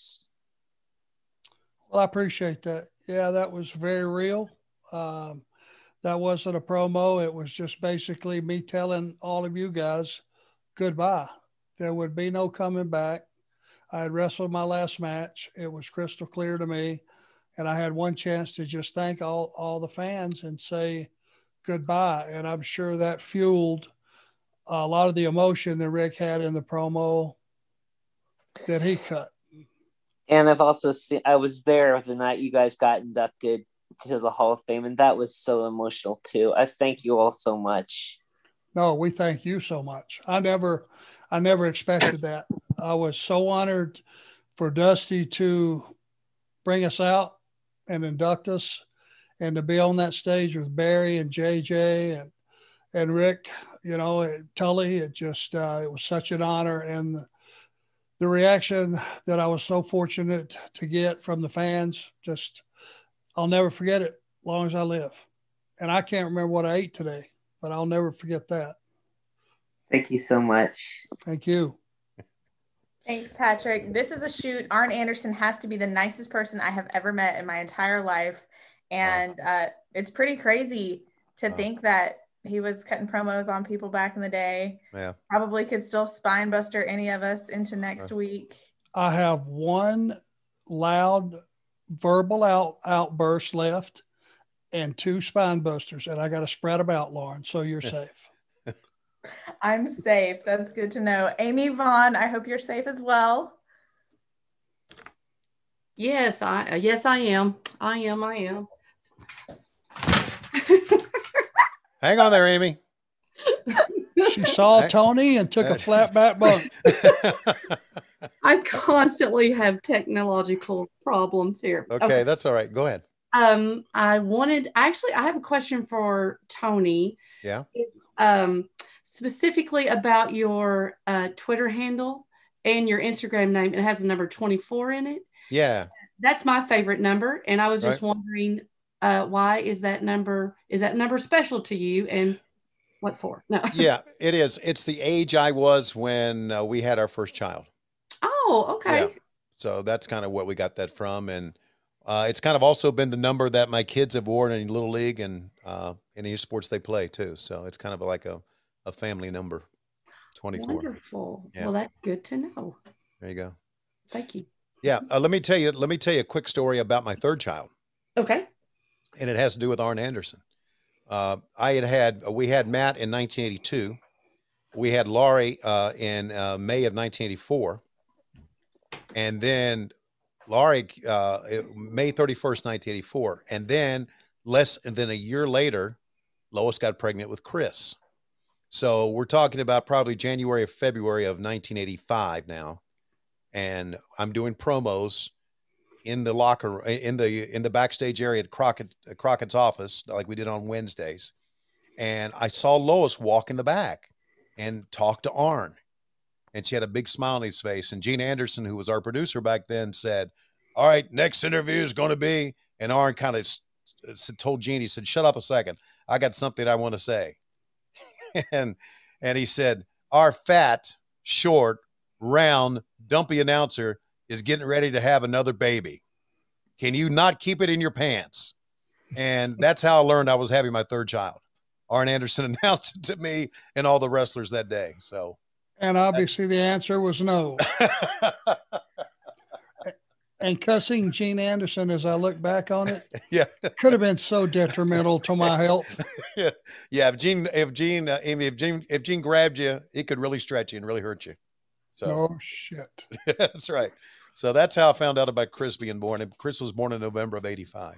Well, I appreciate that. Yeah, that was very real. Um, that wasn't a promo. It was just basically me telling all of you guys goodbye. There would be no coming back. I had wrestled my last match. It was crystal clear to me. And I had one chance to just thank all, all the fans and say goodbye. And I'm sure that fueled a lot of the emotion that Ric had in the promo that he cut. And I've also seen, I was there the night you guys got inducted to the Hall of Fame, and that was so emotional too. I thank you all so much. No, we thank you so much. I never, I never expected that. I was so honored for Dusty to bring us out and induct us, and to be on that stage with Barry and JJ and and Ric. You know, and Tully. It just, uh, it was such an honor, and the, the reaction that I was so fortunate to get from the fans, just, I'll never forget it. Long as I live, and I can't remember what I ate today but I'll never forget that. Thank you so much. Thank you. Thanks, Patrick. This is a shoot. Arn Anderson has to be the nicest person I have ever met in my entire life. And uh, it's pretty crazy to think that he was cutting promos on people back in the day. Yeah. Probably could still spine buster any of us into next week. I have one loud verbal out outburst left and two spine busters, and I got to spread them out, Lauren. So you're <laughs> safe. I'm safe. That's good to know. Amy Vaughn, I hope you're safe as well. Yes, I yes I am. I am. I am. Hang on there, Amy. She saw Tony and took a flat back bunk. <laughs> I constantly have technological problems here. Okay, that's all right. Go ahead. Um, I wanted actually I have a question for Tony. Yeah. Um, specifically about your uh, Twitter handle and your Instagram name. It has the number 24 in it. Yeah. That's my favorite number. And I was just Right. wondering uh, why is that number is that number special to you and what for? No. <laughs> Yeah, it is. It's the age I was when uh, we had our first child. Oh, okay. Yeah. So that's kind of what we got that from. And uh, it's kind of also been the number that my kids have worn in Little League and uh, any sports they play too. So it's kind of like a, a family number 24. Wonderful. Yeah. Well, that's good to know. There you go. Thank you. Yeah. Uh, let me tell you, let me tell you a quick story about my third child. Okay. And it has to do with Arn Anderson. Uh, I had had we had Matt in 1982. We had Laurie uh, in uh, May of 1984, and then Laurie uh, May 31st, 1984, and then less than a year later, Lois got pregnant with Chris. So we're talking about probably January or February of 1985 now, and I'm doing promos in the locker in the in the backstage area at Crockett Crockett's office, like we did on Wednesdays. And I saw Lois walk in the back and talk to Arn. And she had a big smile on his face. And Gene Anderson, who was our producer back then, said, All right, next interview is going to be. And Arn kind of told Gene, he said, Shut up a second. I got something I want to say. <laughs> and and he said, Our fat, short, round, dumpy announcer is getting ready to have another baby. Can you not keep it in your pants? And that's how I learned I was having my third child. Arn Anderson <laughs> announced it to me and all the wrestlers that day. So, And obviously the answer was no. <laughs> and cussing Gene Anderson as I look back on it <laughs> yeah, could have been so detrimental to my health. yeah, yeah. If Gene, if Gene, uh, Amy, if Gene, if Gene grabbed you, it could really stretch you and really hurt you. So, Oh shit. <laughs> that's right. So that's how I found out about Chris being born. And Chris was born in November of '85.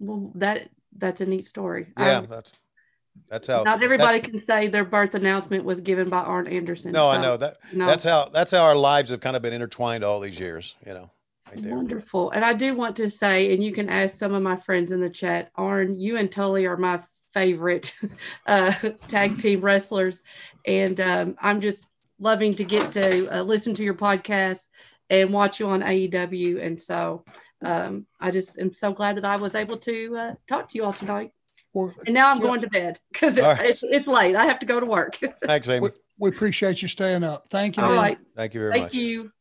Well, that that's a neat story. Yeah, Um, that's that's how. not everybody can say their birth announcement was given by Arn Anderson. No, I know that. no. That's how. That's how our lives have kind of been intertwined all these years. You know. Right there. Wonderful. And I do want to say, and you can ask some of my friends in the chat, Arn, you and Tully are my favorite <laughs> uh, tag team wrestlers. And um, I'm just loving to get to uh, listen to your podcast and watch you on AEW. And so um, I just am so glad that I was able to uh, talk to you all tonight. Well, And now I'm going to bed because All right. it's, it's late. I have to go to work. <laughs> Thanks, Amy. We, we appreciate you staying up. Thank you. all man. right. Thank you very Thank much. Thank you.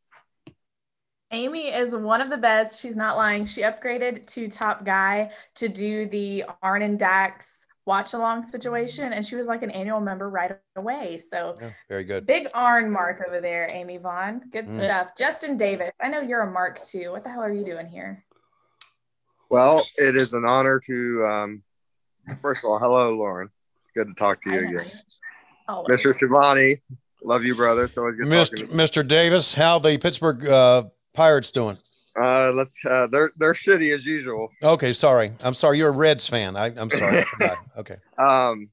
Amy is one of the best. She's not lying. She upgraded to top guy to do the Arn and Dax watch along situation, and she was like an annual member right away. So Yeah, very good. big Arn mark over there, Amy Vaughn. Good Mm. stuff. Justin Davis, I know you're a mark too. What the hell are you doing here? Well, it is an honor to, um, first of all, hello, Lauren. It's good to talk to you again. Always. Mr. Schiavone, love you, brother. It's always good Mr. Mr. Davis, how the Pittsburgh uh, Pirates doing? Uh, let's, uh, they're, they're shitty as usual. Okay, sorry. I'm sorry. You're a Reds fan. I, I'm sorry. I. <laughs> Okay. Um,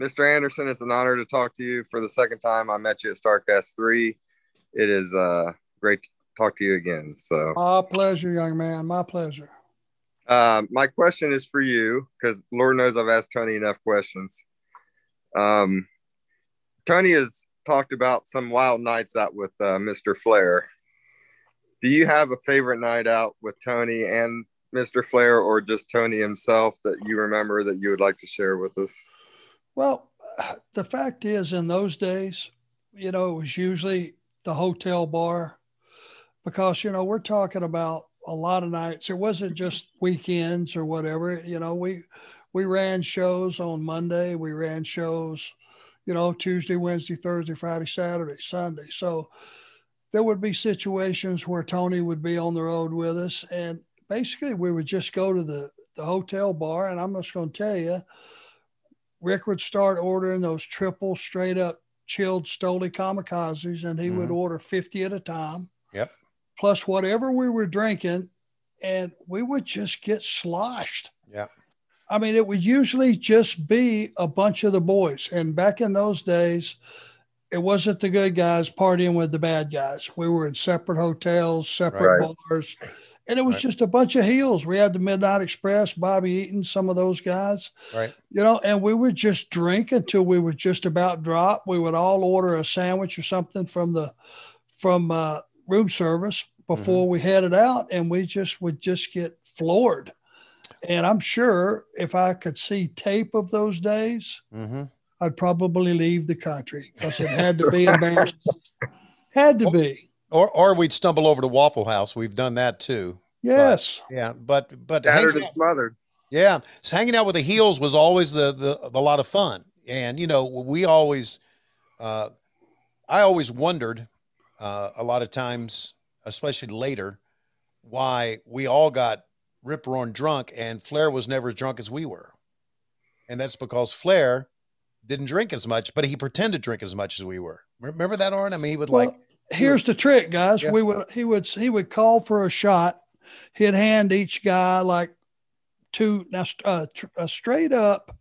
Mr. Anderson, it's an honor to talk to you for the second time. I met you at Starcast 3. It is uh, great to talk to you again. So, My pleasure, young man. My pleasure. um, my question is for you because Lord knows I've asked Tony enough questions. Um, Tony has talked about some wild nights out with uh, Mr. Flair. Do you have a favorite night out with Tony and Mr. Flair, or just Tony himself that you remember that you would like to share with us? Well, <sighs> the fact is, in those days, you know, it was usually the hotel bar because, you know, we're talking about a lot of nights. It wasn't just weekends or whatever. You know, we we ran shows on Monday, we ran shows, you know, Tuesday, Wednesday, Thursday, Friday, Saturday, Sunday. So there would be situations where Tony would be on the road with us, and basically we would just go to the the hotel bar, and I'm just going to tell you, Ric would start ordering those triple straight up chilled Stoli kamikazes, and he would Mhm. order 50 at a time, Yep. plus whatever we were drinking, and we would just get sloshed. Yeah. I mean, it would usually just be a bunch of the boys. And back in those days, it wasn't the good guys partying with the bad guys. We were in separate hotels, separate Right. bars, and it was Right. just a bunch of heels. We had the Midnight Express, Bobby Eaton, some of those guys, Right. you know, and we would just drink until we were just about drop. We would all order a sandwich or something from the from uh, room service before Mm-hmm. we headed out, and we just would just get floored. And I'm sure if I could see tape of those days, Mm-hmm. I'd probably leave the country because it had to be <laughs> embarrassing. had to be. Or or we'd stumble over to Waffle House. We've done that too. Yes. Yeah, but but Tattered hanging and smothered. Yeah, so hanging out with the heels was always the the, the lot of fun, and you know we always, uh, I always wondered, uh, a lot of times, especially later, why we all got rip roaring drunk, and Flair was never as drunk as we were, and that's because Flair didn't drink as much, but he pretended to drink as much as we were. Remember that, Arn? I mean, he would like. Well, here's the trick, guys. Yeah. We would he would he would call for a shot. He'd hand each guy like two now uh, tr- a straight up,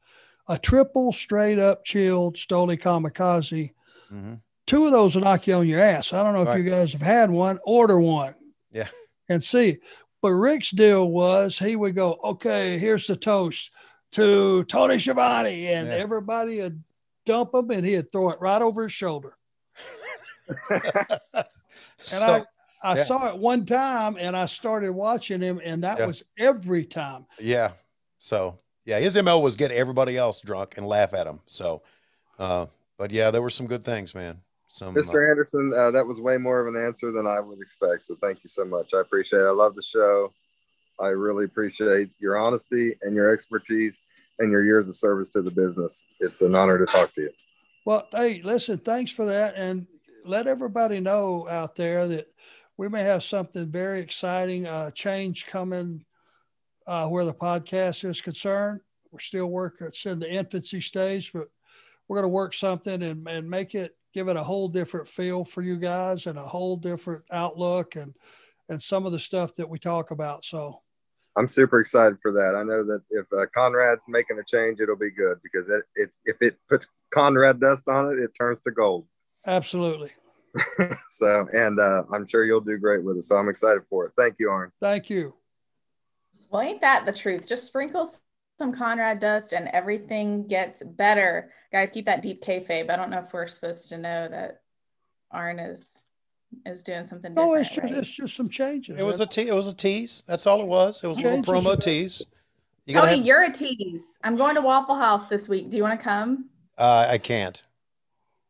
a triple straight up chilled Stoli Kamikaze. Mhm. Two of those will knock you on your ass. I don't know if Right. you guys have had one. Order one Yeah. and see. But Ric's deal was he would go, okay, here's the toast to Tony Schiavone, and Yeah. everybody would dump him, and he'd throw it right over his shoulder. <laughs> And So, I, I yeah. saw it one time and I started watching him, and that Yeah. was every time. Yeah. So yeah, his MO was get everybody else drunk and laugh at him. So, uh, but yeah, there were some good things, man. Some Mr. Anderson, uh, that was way more of an answer than I would expect. So thank you so much. I appreciate it. I love the show. I really appreciate your honesty and your expertise and your years of service to the business. It's an honor to talk to you. Well, hey, listen, thanks for that. And let everybody know out there that we may have something very exciting, uh, change coming uh, where the podcast is concerned. We're still working, it's in the infancy stage, but we're going to work something and, and make it, give it a whole different feel for you guys and a whole different outlook and, and some of the stuff that we talk about. So, I'm super excited for that. I know that if uh, Conrad's making a change, it'll be good because it, it's if it puts Conrad dust on it, it turns to gold. absolutely. <laughs> So, and uh, I'm sure you'll do great with it. So I'm excited for it. Thank you, Arn. Thank you. Well, ain't that the truth? Just sprinkle some Conrad dust and everything gets better. Guys, keep that deep kayfabe. I don't know if we're supposed to know that Arn is is doing something different. No, it's just, right? it's just some changes. It was a te- it was a tease. That's all it was. It was a little promo tease. You oh, have- you're a tease. I'm going to Waffle House this week. Do you want to come? uh, I can't.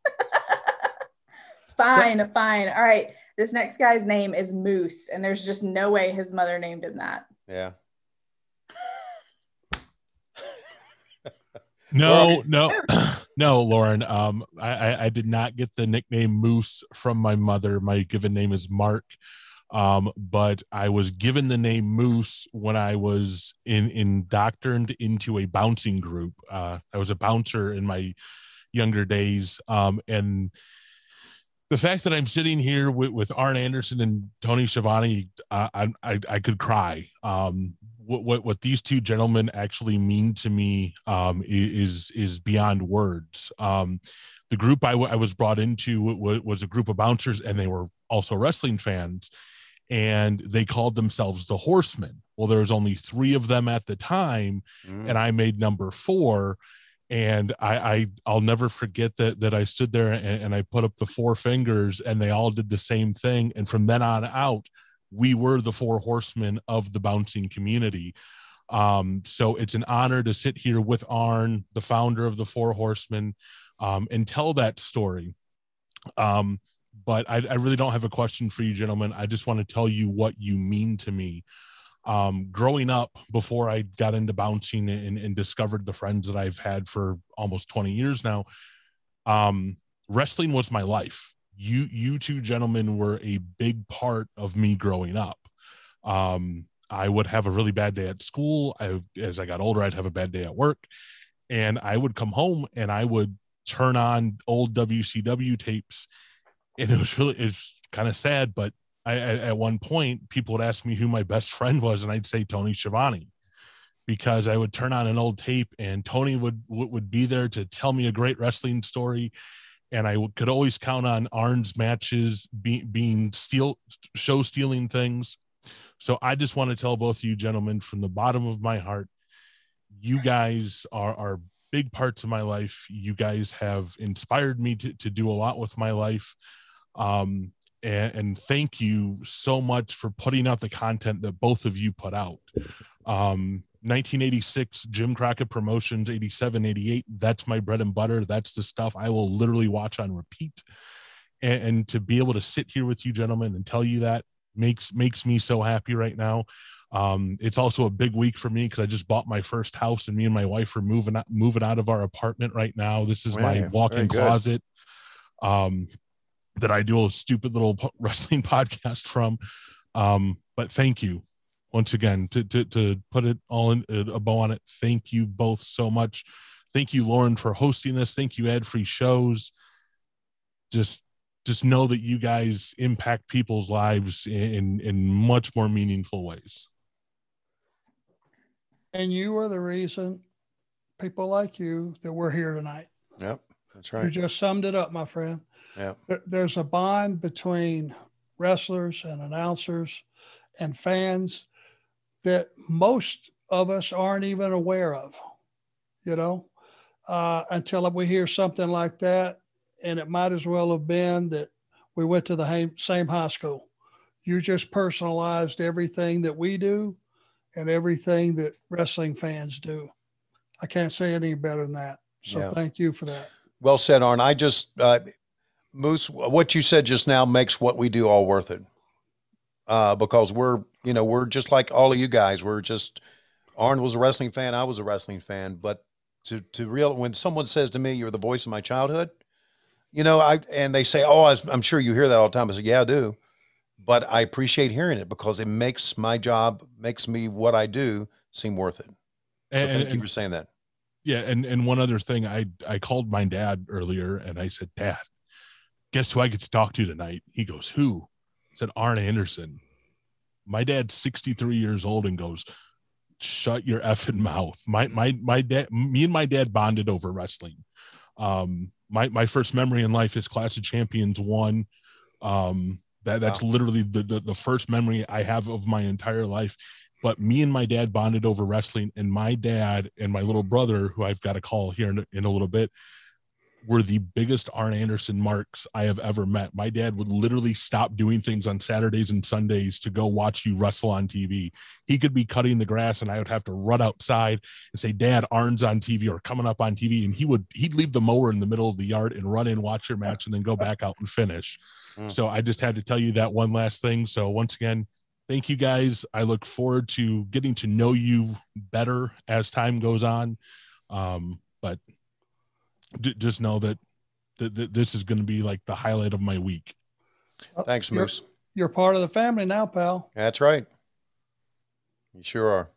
<laughs> Fine, fine. All right. This next guy's name is Moose, and there's just no way his mother named him that. Yeah. No, no, <laughs> no, Lauren. Um, I, I, did not get the nickname Moose from my mother. My given name is Mark. Um, but I was given the name Moose when I was in indoctrined into a bouncing group. Uh, I was a bouncer in my younger days. Um, and the fact that I'm sitting here with, with Arn Anderson and Tony Schiavone, uh, I, I, I could cry. Um, what, what, what these two gentlemen actually mean to me um, is, is beyond words. Um, the group I, w- I was brought into was, was a group of bouncers and they were also wrestling fans and they called themselves the horsemen. Well, there was only three of them at the time Mm. and I made number four and I, I I'll never forget that that I stood there and, and I put up the four fingers and they all did the same thing. And from then on out, we were the four horsemen of the bouncing community. Um, so it's an honor to sit here with Arn, the founder of the Four Horsemen, um, and tell that story. Um, but I, I really don't have a question for you, gentlemen. I just want to tell you what you mean to me um, growing up before I got into bouncing and, and discovered the friends that I've had for almost 20 years now, um, wrestling was my life. You, you two gentlemen were a big part of me growing up. Um, I would have a really bad day at school. I, as I got older, I'd have a bad day at work and I would come home and I would turn on old WCW tapes and it was really, it's kind of sad, but I, at, at one point, people would ask me who my best friend was, and I'd say Tony Schiavone, because I would turn on an old tape, and Tony would would, would be there to tell me a great wrestling story, and I could always count on Arn's matches be, being steal show stealing things. So I just want to tell both of you gentlemen from the bottom of my heart, you guys are, are big parts of my life. You guys have inspired me to, to do a lot with my life. Um, and, and thank you so much for putting out the content that both of you put out. Um, 1986 Jim Crockett Promotions, 87, 88. That's my bread and butter. That's the stuff I will literally watch on repeat. And, and to be able to sit here with you gentlemen and tell you that makes makes me so happy right now. Um, it's also a big week for me because I just bought my first house and me and my wife are moving out, moving out of our apartment right now. This is my walk-in closet. Um, that I do a stupid little <laughs> wrestling <laughs> podcast from. Um, but thank you once again to, to, to put it all in uh, a bow on it. Thank you both so much. Thank you, Lauren, for hosting this. Thank you, ad free shows. Just, just know that you guys impact people's lives in, in much more meaningful ways. And you are the reason people like you that we're here tonight. Yep, that's right. You just summed it up, my friend. Yeah. There's a bond between wrestlers and announcers and fans that most of us aren't even aware of, you know, uh, until we hear something like that. And it might as well have been that we went to the same high school. You just personalized everything that we do and everything that wrestling fans do. I can't say any better than that. So Yeah. thank you for that. Well said, Arn. I just, uh, Moose, what you said just now makes what we do all worth it. Uh, because we're, you know, we're just like all of you guys. We're just, Arn was a wrestling fan. I was a wrestling fan. But to, to real, when someone says to me, you're the voice of my childhood, you know, I, and they say, oh, I, I'm sure you hear that all the time. I say, yeah, I do. But I appreciate hearing it because it makes my job, makes me what I do seem worth it. So And- thank you for saying that. Yeah, and and one other thing, I I called my dad earlier and I said, Dad, guess who I get to talk to tonight? He goes, Who? I said Arn Anderson. My dad's 63 years old and goes, Shut your effing mouth. My my my dad, me and my dad bonded over wrestling. Um, my my first memory in life is Clash of Champions one. Um, that that's literally the, the the first memory I have of my entire life but me and my dad bonded over wrestling and my dad and my little brother who i've got to call here in, in a little bit were the biggest arn anderson marks i have ever met. My dad would literally stop doing things on saturdays and sundays to go watch you wrestle on tv he could be cutting the grass and i would have to run outside and say dad arn's on tv or coming up on tv and he would he'd leave the mower in the middle of the yard and run in watch your match and then go <laughs> back out and finish. Mm. so i just had to tell you that one last thing. So once again thank you guys. I look forward to getting to know you better as time goes on. Um but j- just know that, that, that this is going to be like the highlight of my week Thanks, You're- Moose. You're part of the family now, pal. That's right. You sure are.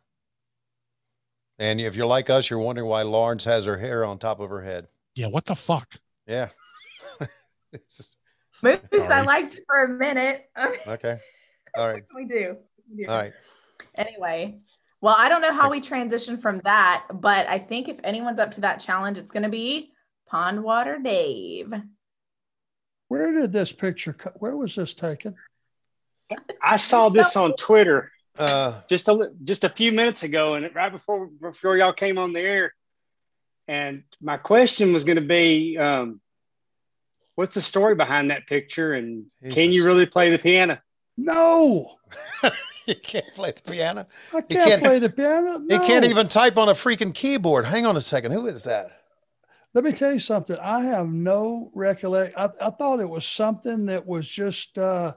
And if you're like us, you're wondering why Lauren's has her hair on top of her head. yeah what the fuck Yeah. This <laughs> is- Moose, I liked you for a minute. <laughs> okay. All right. we do. We do. All right. Anyway, well, I don't know how we transition from that, but I think if anyone's up to that challenge, it's going to be Pondwater Dave. Where did this picture? co- Where was this taken? I saw this on Twitter Uh, just a li- just a few minutes ago, and right before before y'all came on the air. And my question was going to be, um, what's the story behind that picture, and can you really play the piano? No, <laughs> he can't play the piano. I can't, can't- play the piano. He can't even type on a freaking keyboard. Hang on a second. Who is that? Let me tell you something. I have no recollect. I, I thought it was something that was just uh,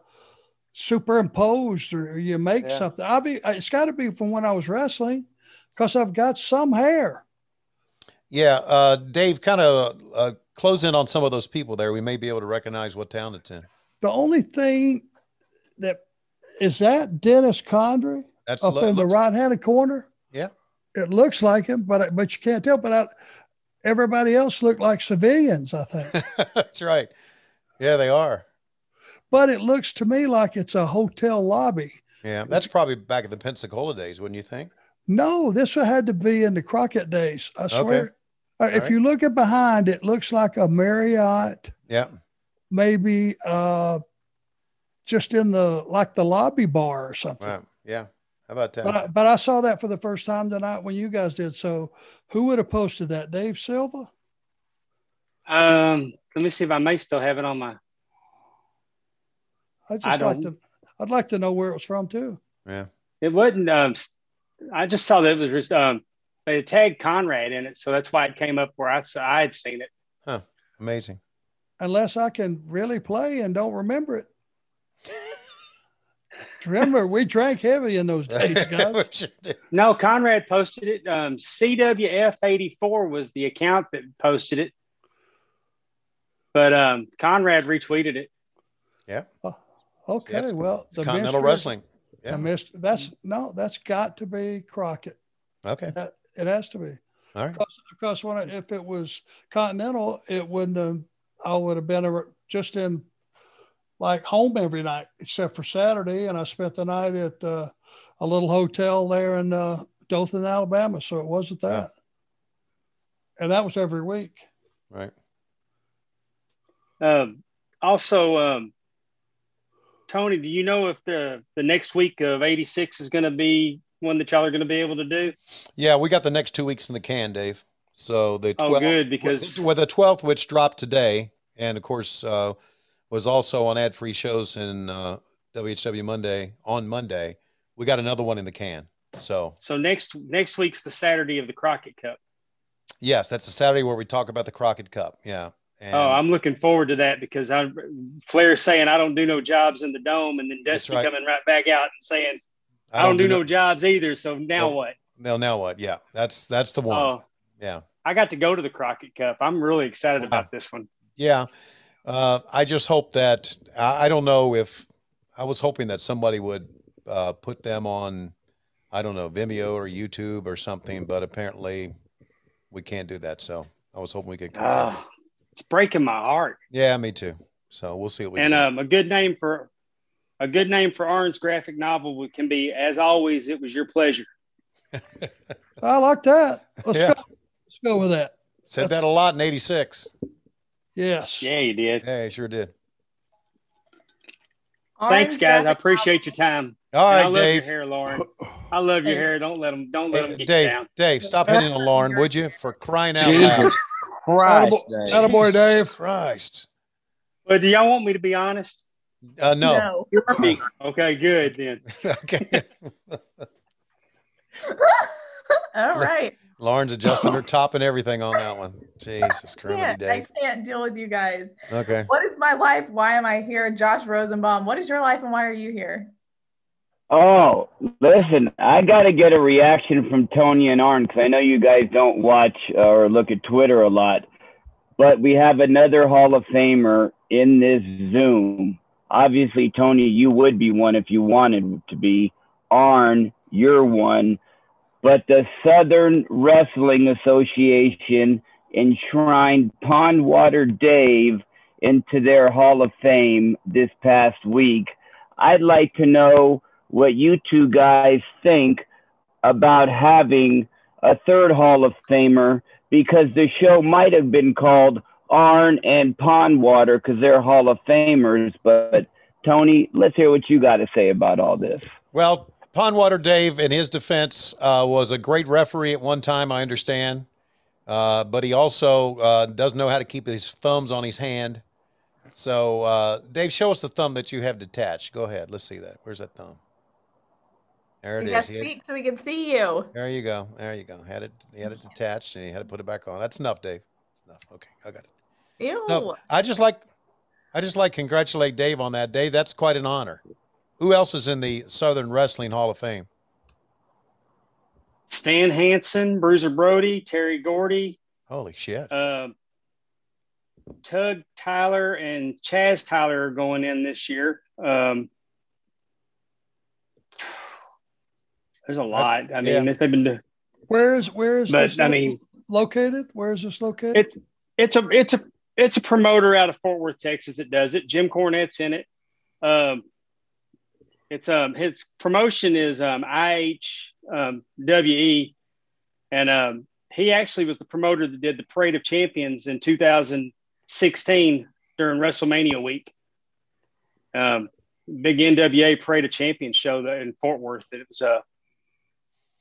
superimposed, or you make Yeah. something. I be. It's got to be from when I was wrestling, because I've got some hair. Yeah. Uh, Dave, kind of uh, close in on some of those people there. We may be able to recognize what town it's in. The only thing that is that Dennis Condrey That's up lo- in the right-handed corner. Yeah. It looks like him, but but you can't tell. But I, everybody else looked like civilians. I think. <laughs> That's right. Yeah, they are. but it looks to me like it's a hotel lobby. Yeah. That's probably back in the Pensacola days, wouldn't you think? No, this had to be in the Crockett days. I swear. Uh, if right. you look at behind, it looks like a Marriott, Yeah. maybe uh, just in the like the lobby bar or something. Wow. Yeah. How about that? But I, but I saw that for the first time tonight when you guys did. So who would have posted that? Dave Silva? Um, let me see if I may still have it on my. I just I like don't- to. I'd like to know where it was from too. Yeah. It wasn't. Um, I just saw that it was just, um, they had tagged Conrad in it, so that's why it came up where I I had seen it. Huh. Amazing. Unless I can really play and don't remember it. Remember, we drank heavy in those days, <laughs> guys. No, Conrad posted it. Um, CWF84 was the account that posted it, but um, Conrad retweeted it. Yeah. Okay, Yes. well, It's Continental Wrestling. Yeah. Yeah. missed, that's no, that's got to be Crockett. Okay. That- It has to be. All right. Because, because when I, if it was Continental, it wouldn't have. I would have been a, just in like home every night except for Saturday, and I spent the night at uh, a little hotel there in uh, Dothan, Alabama. So it wasn't that, and that was every week. Right. Um, also, um, Tony, do you know if the the next week of '86 is going to be one that y'all are going to be able to do? Yeah, we got the next two weeks in the can, Dave. So the Oh, 12th, good, because- with, with the 12th, which dropped today, and of course uh, was also on ad free shows in uh, WHW Monday on Monday, we got another one in the can. So So next next week's the Saturday of the Crockett Cup. yes, that's the Saturday where we talk about the Crockett Cup. Yeah. And oh, I'm looking forward to that because I Flair's saying I don't do no jobs in the dome, and then Dusty right. coming right back out and saying I don't, do, no jobs either. So now No. what? now, now what? Yeah, that's that's the one. Oh, Yeah. I got to go to the Crockett Cup. I'm really excited about this one. Yeah. Uh, I just hope that I, I don't know if I was hoping that somebody would uh, put them on, I don't know, Vimeo or YouTube or something, but apparently we can't do that. So I was hoping we could. continue. Ah, it's breaking my heart. yeah, me too. So we'll see what we and um, a good name for a good name for Arn's graphic novel can be as always. It was your pleasure. <laughs> I like that. Let's Yeah. go. Let's go with that. Said that a lot in '86. Yes. Yeah, you did. Yeah, you sure did. Thanks, guys. I appreciate your time. All And I love Dave. your hair, Lauren. I love your <laughs> hair. Don't let them. Don't let them get Dave, you down. Dave, stop hitting on Lauren, <laughs> would you? For crying out Jesus loud. Christ, Attaboy, Dave. attaboy, Jesus Dave. Christ. But do y'all want me to be honest? Uh, no. Okay, good then. <laughs> okay. All right. Lauren's adjusting her <laughs> top and everything on that one. Jesus, I can't, I can't deal with you guys. Okay. What is my life? Why am I here? Josh Rosenbaum, what is your life and why are you here? Oh, listen, I got to get a reaction from Tony and Arn because I know you guys don't watch uh, or look at Twitter a lot, but we have another Hall of Famer in this Zoom. Obviously, Tony, you would be one if you wanted to be. Arn, you're one. But the Southern Wrestling Association enshrined Pondwater Dave into their Hall of Fame this past week. I'd like to know what you two guys think about having a third Hall of Famer because the show might have been called Arn and Pondwater because they're Hall of Famers. But Tony, let's hear what you got to say about all this. Well, Pondwater Dave, in his defense, uh, was a great referee at one time, I understand. Uh, but he also uh, doesn't know how to keep his thumbs on his hand. So, uh, Dave, show us the thumb that you have detached. Go ahead. Let's see that. Where's that thumb? There it You is. He had- speak so we can see you. there you go. There you go. Had it. He had it detached, and he had to put it back on. That's enough, Dave. That's enough. Okay, I got it. Ew. I just like, I just like congratulate Dave on that. Dave, that's quite an honor. Who else is in the Southern Wrestling Hall of Fame? Stan Hansen, Bruiser Brody, Terry Gordy, Holy shit! uh, Tug Tyler, and Chaz Tyler are going in this year. Um, there's a lot. I mean, yeah. they've been doing. Where is where is But, this I lo- mean- located? Where is this located? It, it's a it's a it's a promoter out of Fort Worth, Texas that does it. Jim Cornette's in it. Um, it's um his promotion is um IHWE, um, and um he actually was the promoter that did the Parade of Champions in 2016 during WrestleMania week. Um, big NWA Parade of Champions show in Fort Worth. It was uh,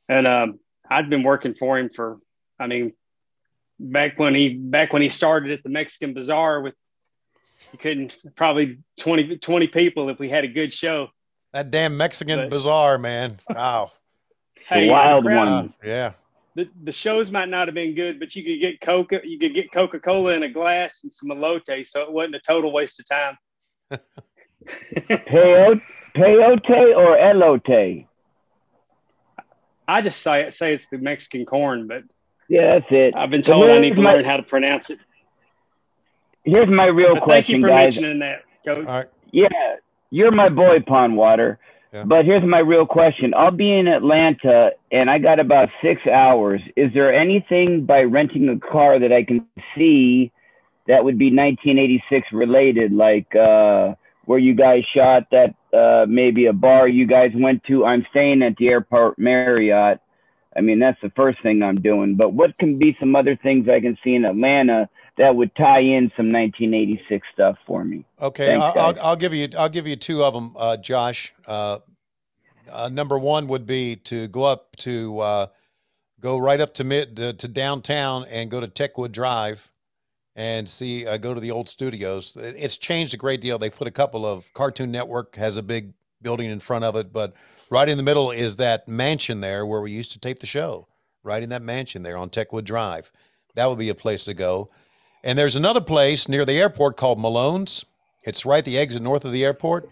and um, I'd been working for him for, I mean, back when he back when he started at the Mexican Bazaar with, you couldn't probably 20, 20 people if we had a good show. That damn Mexican But- bazaar, man. Wow. <laughs> Hey, wild the crowd- one. Yeah. The, the shows might not have been good, but you could get Coca, you could get Coca Cola in a glass and some elote, so it wasn't a total waste of time. <laughs> Peyote, peyote or elote? I just say it, say it's the Mexican corn, but Yeah, that's it. I've been told I need to my- learn how to pronounce it. Here's my real But thank you question, for guys. mentioning that, Coach. Yeah, you're my boy, Pond Pondwater. But here's my real question. I'll be in Atlanta and I got about six hours. Is there anything by renting a car that I can see that would be 1986 related, like uh, where you guys shot that, uh, maybe a bar you guys went to? I'm staying at the airport Marriott. I mean, that's the first thing I'm doing. But what can be some other things I can see in Atlanta that would tie in some 1986 stuff for me? Okay, Thanks, I'll. I'll, I'll give you I'll give you two of them, uh, Josh. Uh, uh, number one would be to go up to uh, go right up to mid to, to downtown and go to Techwood Drive and see uh, go to the old studios. It- It's changed a great deal. They put a couple of Cartoon Network has a big building in front of it, but right in the middle is that mansion there where we used to tape the show. Right in that mansion there on Techwood Drive. That would be a place to go. And there's another place near the airport called Malone's. It's right the exit north of the airport.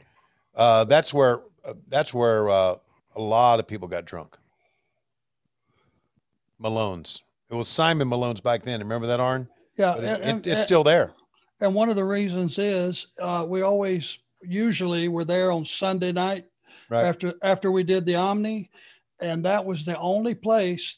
Uh, that's where uh, that's where uh, a lot of people got drunk. Malone's. It was Simon Malone's back then. Remember that, Arn? Yeah, it- and- it- and- it's still there. And one of the reasons is uh, we always usually were there on Sunday night Right. after after we did the Omni, and that was the only place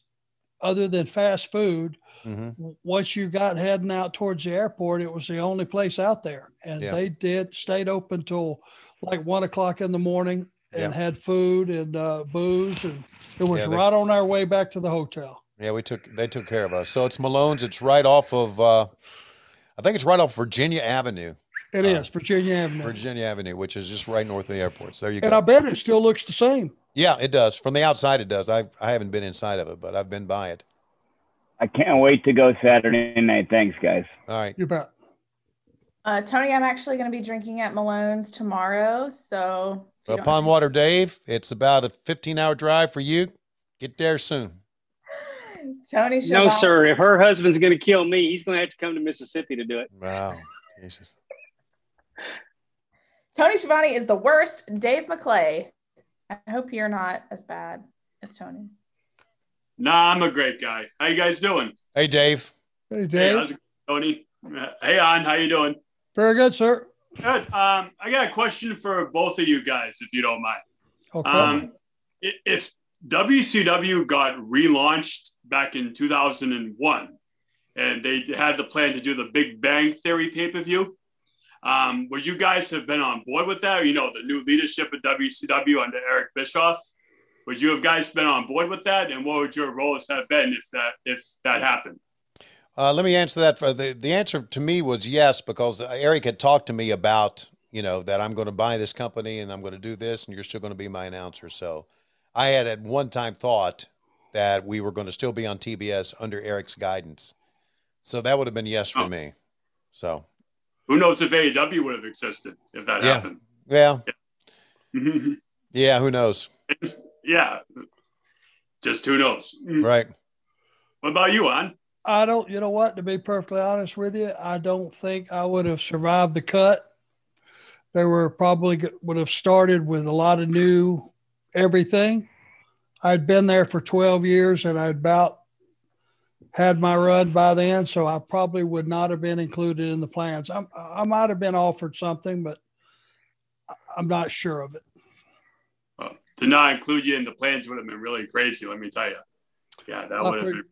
other than fast food. Mm-hmm. Once you got heading out towards the airport, it was the only place out there, and Yeah. they did stayed open till like one o'clock in the morning and Yeah. had food and uh, booze, and it was Yeah, they- right on our way back to the hotel. Yeah, we took they took care of us. So it's Malone's. It's right off of uh, I think it's right off Virginia Avenue. It is Virginia Avenue, Virginia Avenue, which is just right north of the airport. So there you go. and I bet it still looks the same. yeah, it does. From the outside, it does. I I haven't been inside of it, but I've been by it. I can't wait to go Saturday night. Thanks, guys. All right. You bet. Uh, Tony, I'm actually going to be drinking at Malone's tomorrow. So if you don't- Upon Water Dave, it's about a 15 hour drive for you. Get there soon. <laughs> Tony, No, sir. If her husband's going to kill me, he's going to have to come to Mississippi to do it. Wow. <laughs> Jesus. Tony Schiavone is the worst. Dave McClay. I hope you're not as bad as Tony. Nah, I'm a great guy. How you guys doing? Hey, Dave. Hey, Hey, Dave. how's it going, Tony? Hey, Arn. How you doing? Very good, sir. Good. Um, I got a question for both of you guys, if you don't mind. Okay. Um, if WCW got relaunched back in 2001, and they had the plan to do the Big Bang Theory pay per view, um, would you guys have been on board with that? You know, the new leadership at WCW under Eric Bischoff. Would you have guys been on board with that? And what would your roles have been if that if that happened? Uh, let me answer that. For the, the answer to me was yes, because Eric had talked to me about, you know, that I'm going to buy this company and I'm going to do this and you're still going to be my announcer. So I had at one time thought that we were going to still be on TBS under Eric's guidance. So that would have been yes for me. So, Who knows if AEW would have existed if that yeah. happened? Yeah. Mhm. <laughs> Yeah. Who knows? Yeah. Just who knows? Right. What about you, Arn? I don't, you know what, to be perfectly honest with you, I don't think I would have survived the cut. They were probably would have started with a lot of new everything. I'd been there for 12 years and I'd about had my run by then. So I probably would not have been included in the plans. I'm, I might have been offered something, but I'm not sure of it. To not include you in the plans would have been really crazy. Let me tell you. Yeah, that would have been.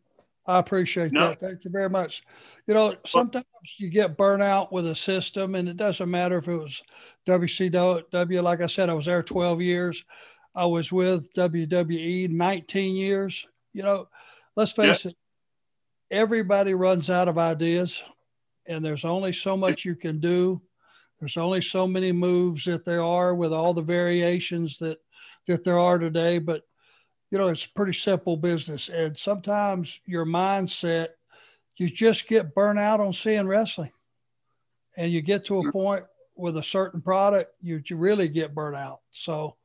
I appreciate No. that. Thank you very much. You know, sometimes you get burnout with a system, and it doesn't matter if it was WCW. Like I said, I was there 12 years. I was with WWE 19 years. You know, let's face it, everybody runs out of ideas, and there's only so much you can do. There's only so many moves that there are with all the variations that that there are today, but you know, it's pretty simple business. And sometimes your mindset, you just get burnt out on seeing wrestling. And you get to a point with a certain product, you, you really get burnt out. So,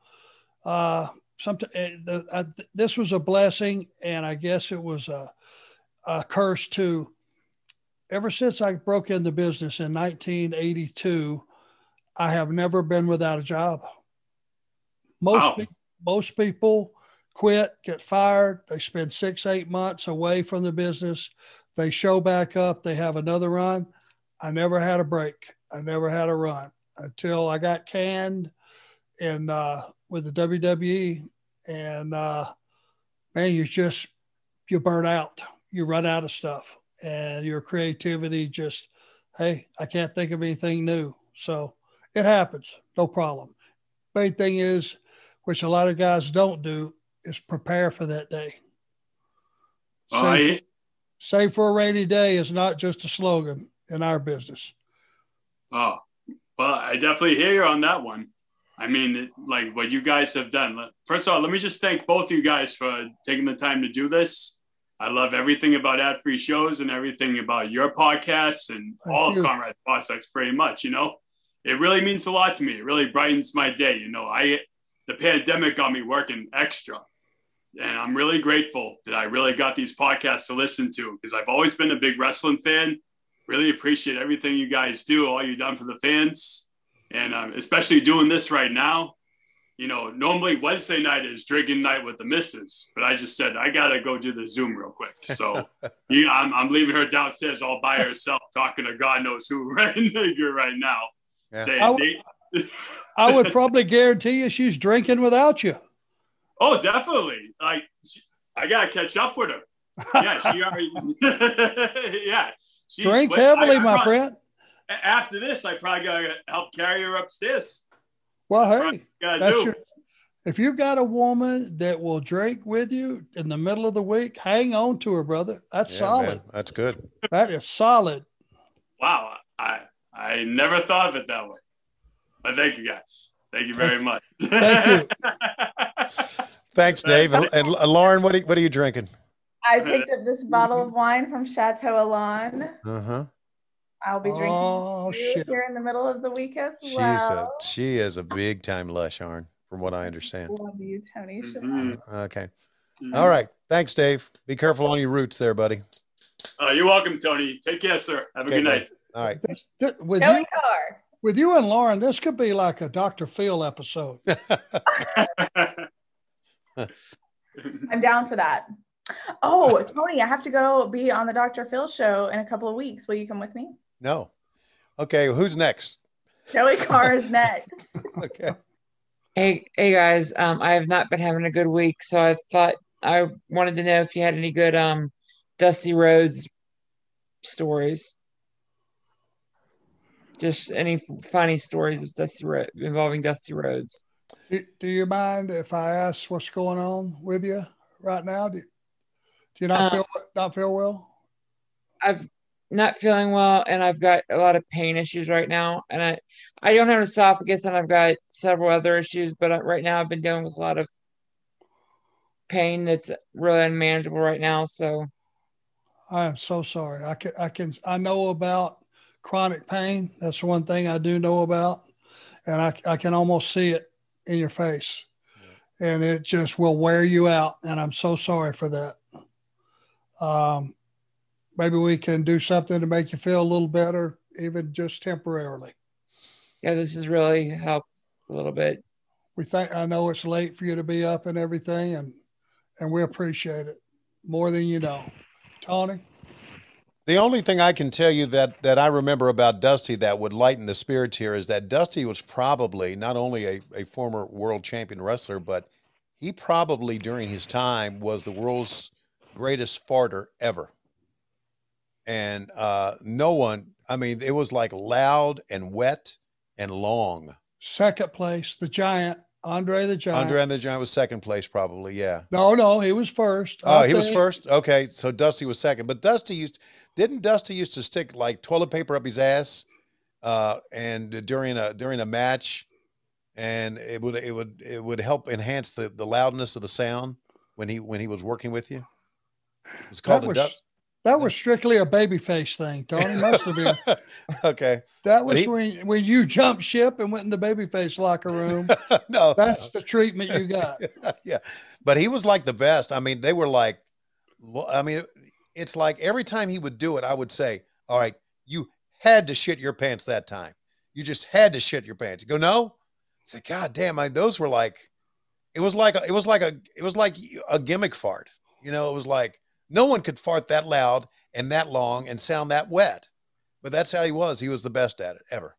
uh, sometimes uh, this was a blessing, and I guess it was a, a curse too. Ever since I broke into business in 1982, I have never been without a job. Most Wow. pe- most people quit, get fired. They spend six, eight months away from the business. They show back up. They have another run. I never had a break. I never had a run until I got canned and uh, with the WWE. And uh, man, you just you burn out. You run out of stuff, and your creativity just hey, I can't think of anything new. So it happens, no problem. Main thing is, which a lot of guys don't do, is prepare for that day. Save, I- for, save for a rainy day is not just a slogan in our business. Oh, well, I definitely hear you on that one. I mean, like what you guys have done. First of all, let me just thank both of you guys for taking the time to do this. I love everything about ad free shows and everything about your podcast and all you. of Conrad's Prospects very much. You know, it really means a lot to me. It really brightens my day. You know, I the pandemic got me working extra, and I'm really grateful that I really got these podcasts to listen to because I've always been a big wrestling fan. Really appreciate everything you guys do, all you've done for the fans, and um, especially doing this right now. You know, normally Wednesday night is drinking night with the missus, but I just said I gotta go do the Zoom real quick. So <laughs> you, I'm, I'm leaving her downstairs all by herself, talking to God knows who <laughs> right, right now. Saying, I w- they- <laughs> I would probably guarantee you she's drinking without you. Oh, definitely. Like, I gotta catch up with her. Yeah, she <laughs> already. <laughs> yeah, she's- Drink but I- heavily, I my prob- friend. After this, I probably gotta help carry her upstairs. Well, hey, that's do. your, if you've got a woman that will drink with you in the middle of the week, hang on to her, brother. That's Yeah, solid. man, that's good. That is solid. Wow, I I never thought of it that way. But thank you guys. Thank you very much. <laughs> Thank <laughs> Thanks, Dave. And, and Lauren, what are, you- what are you drinking? I picked up this bottle of wine from Chateau Alon. Uh huh. I'll be drinking Oh, two shit. here in the middle of the week as She's well. a she is a big time lush, Arn, from what I understand. Love you, Tony. Mm-hmm. Schiavone. Okay. All right. Thanks, Dave. Be careful on your roots there, buddy. Uh, you're welcome, Tony. Take care, sir. Have a Okay, good night. All right. Th- With Joey you, Carr. With you and Lauren, this could be like a Dr. Phil episode. <laughs> I'm down for that. Oh, Tony, I have to go be on the Dr. Phil show in a couple of weeks. Will you come with me? No. Okay. Who's next? Joey Carr is next. <laughs> <laughs> Okay. Hey, hey guys. Um, I have not been having a good week, so I thought I wanted to know if you had any good um Dusty Rhodes stories. Just any funny stories of Dusty Ro- involving Dusty Rhodes. Do, do you mind if I ask what's going on with you right now? Do, do you not Uh, feel not feel well? I've not feeling well, and I've got a lot of pain issues right now, and I I don't have an esophagus, and I've got several other issues, but right now I've been dealing with a lot of pain that's really unmanageable right now. So I am so sorry. I can I can I know about chronic pain. That's one thing I do know about, and I I can almost see it in your face, and it just will wear you out. And I'm so sorry for that. Um, maybe we can do something to make you feel a little better, even just temporarily. yeah, this has really helped a little bit. We think I know it's late for you to be up and everything, and and we appreciate it more than you know, Tony. The only thing I can tell you that that I remember about Dusty that would lighten the spirits here is that Dusty was probably not only a, a former world champion wrestler, but he probably during his time was the world's greatest farter ever. And uh, no one, I mean, it was like loud and wet and long. Second place, the Giant, Andre the Giant. Andre and the Giant was second place, probably. Yeah. No, no, he was first. Oh, I he was first. Okay, so Dusty was second, but Dusty used didn't Dusty used to stick like toilet paper up his ass uh, and during a during a match, and it would it would it would help enhance the the loudness of the sound when he when he was working with you. It's called That the was, duck. that was strictly a babyface thing, Tony. Must have been. <laughs> okay. That was he- when when you jumped ship and went in the babyface locker room. <laughs> no, that's the treatment you got. <laughs> yeah, but he was like the best. I mean, they were like, well, I mean, it's like every time he would do it, I would say, "All right, you had to shit your pants that time. You just had to shit your pants." You go, "No." I said, "God damn, I, those were like, it was like a, it was like a it was like a gimmick fart. You know, it was like no one could fart that loud and that long and sound that wet." But that's how he was. He was the best at it ever.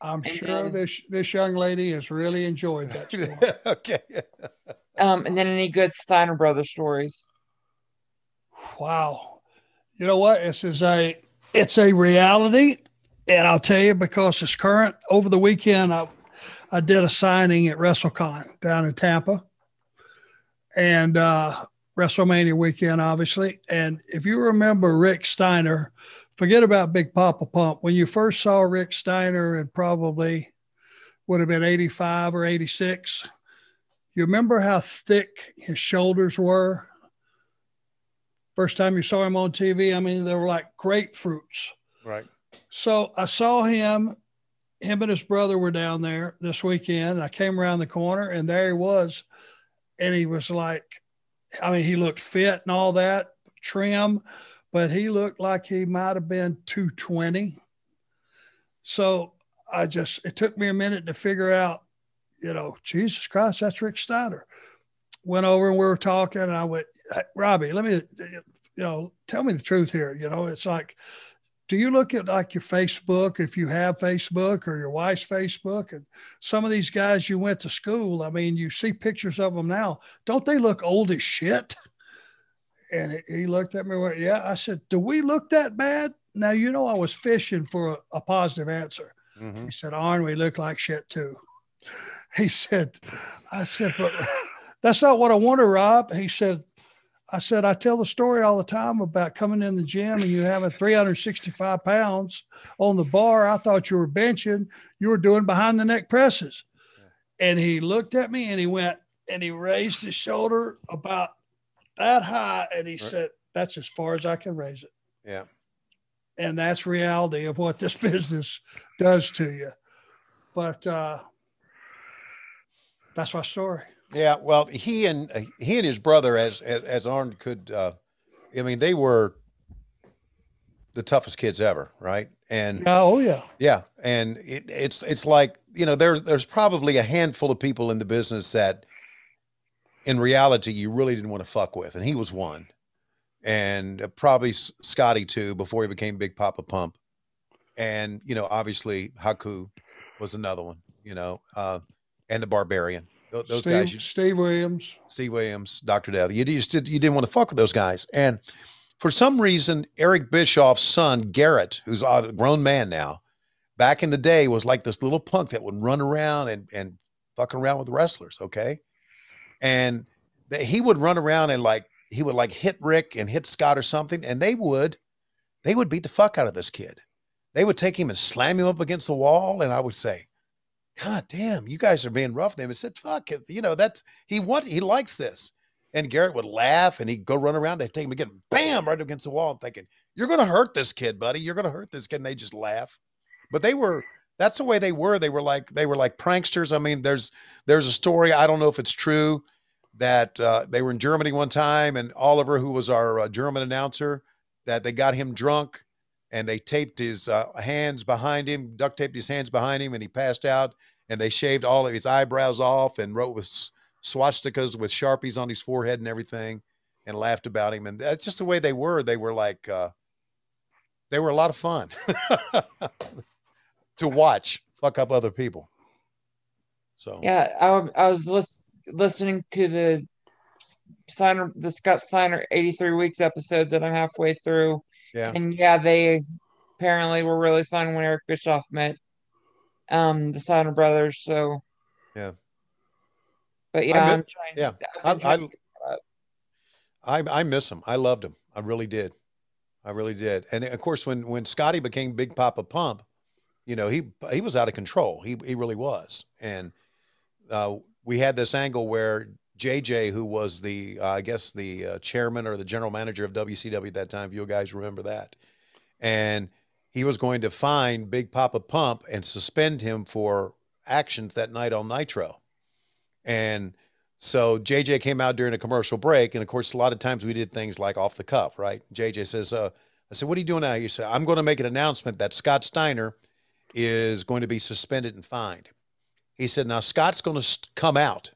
I'm sure this this young lady has really enjoyed that. <laughs> okay. <laughs> Um, and then any good Steiner brother stories? Wow. You know what? This is a it's a reality, and I'll tell you because it's current. Over the weekend, I I did a signing at WrestleCon down in Tampa, and uh, WrestleMania weekend, obviously. And if you remember Rick Steiner, forget about Big Papa Pump. When you first saw Rick Steiner, and probably would have been eighty five or eighty six. You remember how thick his shoulders were? First time you saw him on TV, I mean, they were like grapefruits. Right. So I saw him, him and his brother were down there this weekend. I came around the corner and there he was. And he was like, I mean, he looked fit and all that, trim, but he looked like he might have been 220. So I just, it took me a minute to figure out, you know, Jesus Christ, that's Rick Steiner. Went over and we were talking, and I went, "Hey, Robbie, let me, you know, tell me the truth here. You know, it's like, do you look at like your Facebook, if you have Facebook or your wife's Facebook, and some of these guys you went to school, I mean, you see pictures of them now, don't they look old as shit? And he- looked at me, went, yeah. I said, do we look that bad? Now, you know, I was fishing for a, a positive answer. Mm-hmm. He said, Arn, we look like shit too. He said, I said, but <laughs> that's not what I want to Rob. He said, I said, I tell the story all the time about coming in the gym and you having 365 pounds on the bar. I thought you were benching, you were doing behind the neck presses. And he looked at me and he went, and he raised his shoulder about that high. And he said, That's as far as I can raise it. Yeah. And that's reality of what this <laughs> business does to you. But uh, that's my story. Yeah, well, he and uh, he and his brother, as as, as Arn could, uh, I mean, they were the toughest kids ever, right? And Yeah, oh yeah. yeah, and it, it's it's like you know, there's there's probably a handful of people in the business that, in reality, you really didn't want to fuck with, and he was one, and uh, probably S- Scotty too before he became Big Papa Pump, and you know, obviously Haku was another one, you know, uh, and the Barbarian. Tho- Those Steve, guys, you, Steve Williams. Steve Williams, Dr. Death. You just did, you didn't want to fuck with those guys. And for some reason, Eric Bischoff's son, Garrett, who's a grown man now, back in the day was like this little punk that would run around and, and fucking around with wrestlers. Okay. And that he would run around and like, he would like hit Rick and hit Scott or something. And they would, they would beat the fuck out of this kid. They would take him and slam him up against the wall. And I would say, God damn, you guys are being rough. They would said, fuck it. You know, that's he wants he likes this. And Garrett would laugh and he'd go run around. They'd take him again, bam, right against the wall. I'm thinking, You're gonna hurt this kid, buddy. You're gonna hurt this kid. And they just laugh. But they were that's the way they were. They were like they were like pranksters. I mean, there's there's a story, I don't know if it's true, that uh, they were in Germany one time and Oliver, who was our uh, German announcer, that they got him drunk and they taped his uh, hands behind him, duct taped his hands behind him, and he passed out. And they shaved all of his eyebrows off and wrote with swastikas with sharpies on his forehead and everything, and laughed about him. And that's just the way they were. They were like, uh, they were a lot of fun <laughs> to watch fuck up other people. So Yeah, I was lis- listening to the Steiner, the Scott Steiner 83 weeks episode that I'm halfway through. Yeah. And yeah, they apparently were really fun when Eric Bischoff met um the Steiner brothers. So, yeah, but I yeah, I'm trying. yeah, I, I, I I miss him. I loved him. I really did. I really did. And of course, when when Scotty became Big Papa Pump, you know, he he was out of control. He he really was. And uh, we had this angle where JJ, who was the uh, I guess the uh, chairman or the general manager of WCW at that time, if you guys remember that, and he was going to find Big Papa Pump and suspend him for actions that night on Nitro. And so JJ came out during a commercial break, and of course, a lot of times we did things like off the cuff, right? JJ says, uh, "I said, what are you doing now?" You said, "I'm going to make an announcement that Scott Steiner is going to be suspended and fined." He said, "Now Scott's going to come out,"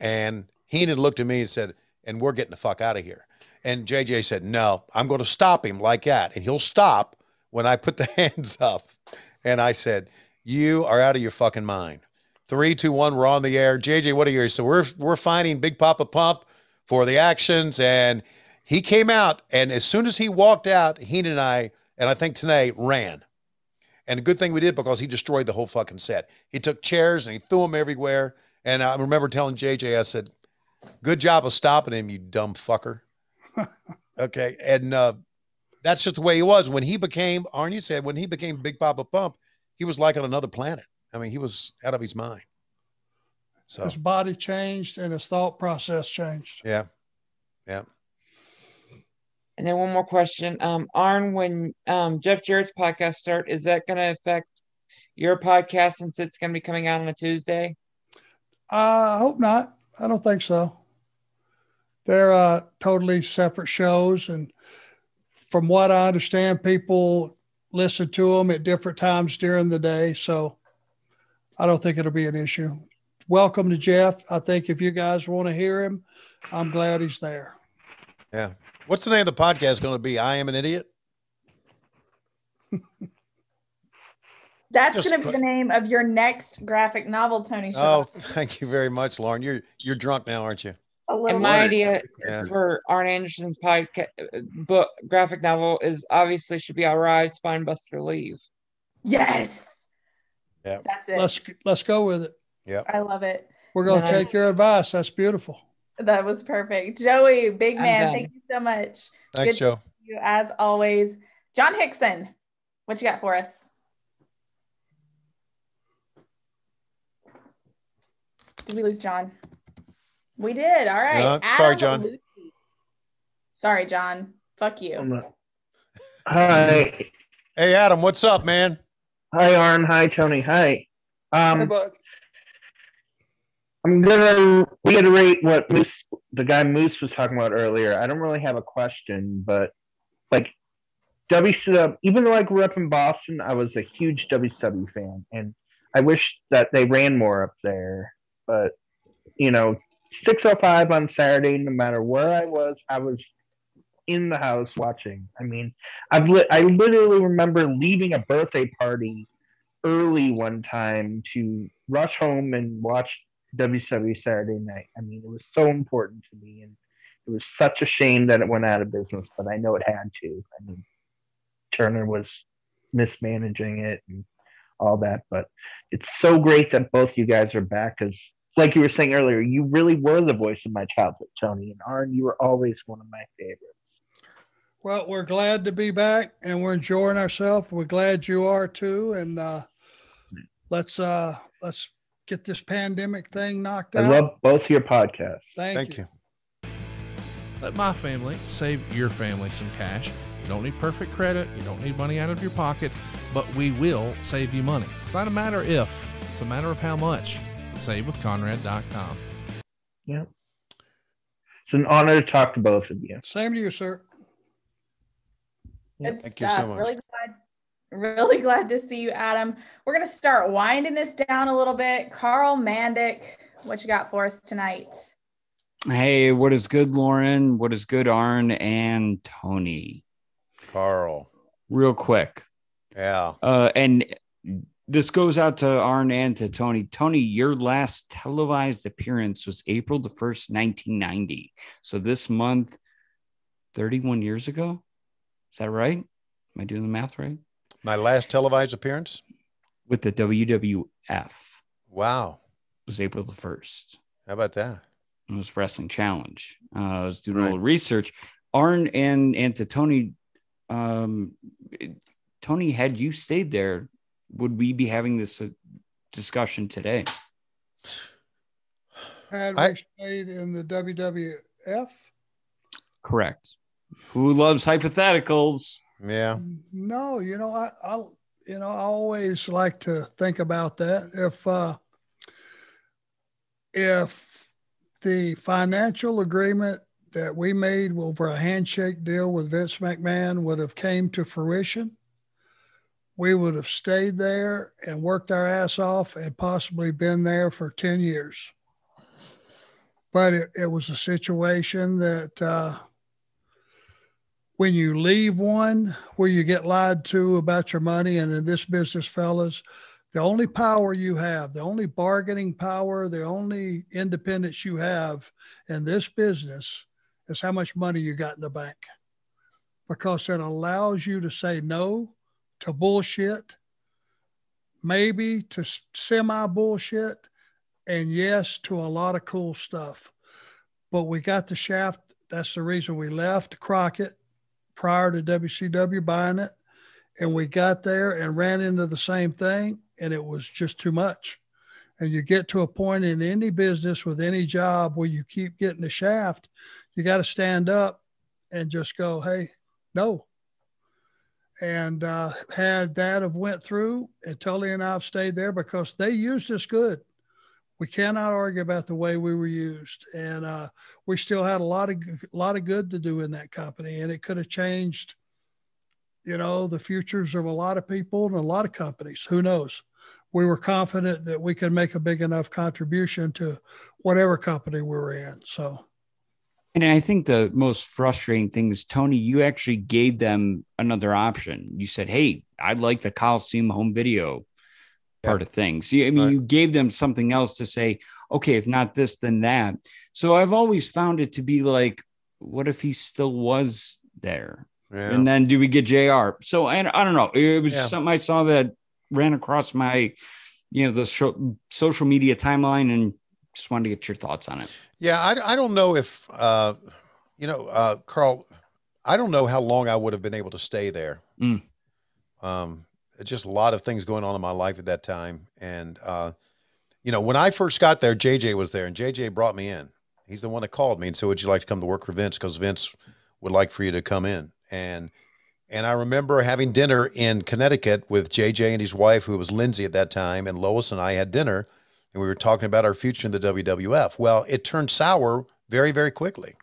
and Heenan looked at me and said, "And we're getting the fuck out of here." And JJ said, "No, I'm going to stop him like that, and he'll stop when I put the <laughs> hands up." And I said, "You are out of your fucking mind." Three, two, one. We're on the air. JJ, what are you? So we're we're finding Big Papa Pump for the actions, and he came out, and as soon as he walked out, Heenan and I, and I think Tenay ran. And a good thing we did because he destroyed the whole fucking set. He took chairs and he threw them everywhere. And I remember telling JJ, I said, "Good job of stopping him, you dumb fucker." <laughs> okay, and uh, that's just the way he was when he became. Arnie said when he became Big Papa Pump, he was like on another planet. I mean, he was out of his mind. So His body changed and his thought process changed. yeah, yeah. And then one more question. Um, Arn, when um, Jeff Jarrett's podcast start, is that going to affect your podcast since it's going to be coming out on a Tuesday? I hope not. I don't think so. They're uh, totally separate shows, and from what I understand, people listen to them at different times during the day. So I don't think it'll be an issue. Welcome to Jeff. I think if you guys want to hear him, I'm glad he's there. Yeah. What's the name of the podcast going to be? I am an idiot. <laughs> That's Just going to be put- the name of your next graphic novel, Tony. Oh, <laughs> thank you very much, Lauren. You're you're drunk now, aren't you? A little And my bit. idea Yeah. for Arn Anderson's podcast book graphic novel is obviously should be our Spine Buster, Leave. Yes, Yeah. that's it. Let's let's go with it. Yeah. I love it. We're going to take your advice. That's beautiful. That was perfect. Joey, big man, thank you so much. Thanks, Good Joe. to see you as always. John Hickson, what you got for us? Did we lose John? We did. All right. Yeah, sorry, Adam John. Lucci. Sorry, John. Fuck you. Hi. Hey, Adam, what's up, man? Hi, Arn. Hi, Tony. Hi. Um, Hey, bud. I'm gonna reiterate what Moose, the guy Moose was talking about earlier. I don't really have a question, but like WCW, even though I grew up in Boston, I was a huge WCW fan, and I wish that they ran more up there. But you know, 6:05 on Saturday, no matter where I was, I was in the house watching. I mean, I've li- I literally remember leaving a birthday party early one time to rush home and watch WCW Saturday night. I mean, it was so important to me, and it was such a shame that it went out of business, but I know it had to. I mean, Turner was mismanaging it and all that, but it's so great that both you guys are back because, like you were saying earlier, you really were the voice of my childhood, Tony, and Arn, you were always one of my favorites. Well, we're glad to be back and we're enjoying ourselves. We're glad you are too. And uh, let's uh, let's get this pandemic thing knocked I out. I love both your podcasts. Thank, Thank you. you. Let my family save your family some cash. You don't need perfect credit. You don't need money out of your pocket, but we will save you money. It's not a matter if, it's a matter of how much. SaveWithConrad.com. Yeah. It's an honor to talk to both of you. Same to you, sir. Good Thank you so much. Really glad, really glad to see you, Adam. We're gonna start winding this down a little bit. Carl Mandick, what you got for us tonight? Hey, what is good, Lauren? What is good, Arn and Tony? Carl. Real quick. Yeah. Uh, and this goes out to Arn and to Tony. Tony, your last televised appearance was April the 1st, 1990. So this month, 31 years ago. Is that right? Am I doing the math right? My last televised appearance? With the WWF Wow. It was April the 1st. How about that? It was Wrestling Challenge. Uh, I was doing a little research. Arn and and to Tony, um, Tony, had you stayed there, would we be having this uh, discussion today? Had I- we stayed in the WWF? Correct. Who loves hypotheticals? Yeah. No, you know, I, I, you know, I always like to think about that. If, uh, if the financial agreement that we made over a handshake deal with Vince McMahon would have came to fruition, we would have stayed there and worked our ass off and possibly been there for 10 years. But it, it was a situation that, uh, when you leave one where you get lied to about your money, and in this business, fellas, the only power you have, the only bargaining power, the only independence you have in this business is how much money you got in the bank. Because it allows you to say no to bullshit, maybe to semi bullshit, and yes to a lot of cool stuff. But we got the shaft. That's the reason we left Crockett prior to WCW buying it. And we got there and ran into the same thing, and it was just too much. And you get to a point in any business with any job where you keep getting the shaft, you got to stand up and just go, hey, no. And uh, had that have went through, and Tully and I have stayed there because they used us good. We cannot argue about the way we were used, and uh, we still had a lot of a lot of good to do in that company, and it could have changed, you know, the futures of a lot of people and a lot of companies. Who knows? We were confident that we could make a big enough contribution to whatever company we were in. So. And I think the most frustrating thing is, Tony, you actually gave them another option. You said, Hey, I like the Coliseum home video part of things. I mean, you gave them something else to say, okay, if not this, then that. So I've always found it to be like, what if he still was there? Yeah. And then do we get JR? So I, I don't know. It was Yeah. something I saw that ran across my, you know, the social media timeline and just wanted to get your thoughts on it. Yeah, I, I don't know if, uh, you know, uh, Carl, I don't know how long I would have been able to stay there. Mm. Um, just a lot of things going on in my life at that time. And, uh, you know, when I first got there, JJ was there and JJ brought me in. He's the one that called me and said, would you like to come to work for Vince? Because Vince would like for you to come in. And, and I remember having dinner in Connecticut with JJ and his wife, who was Lindsay at that time, and Lois and I had dinner and we were talking about our future in the WWF. Well, it turned sour very, very quickly.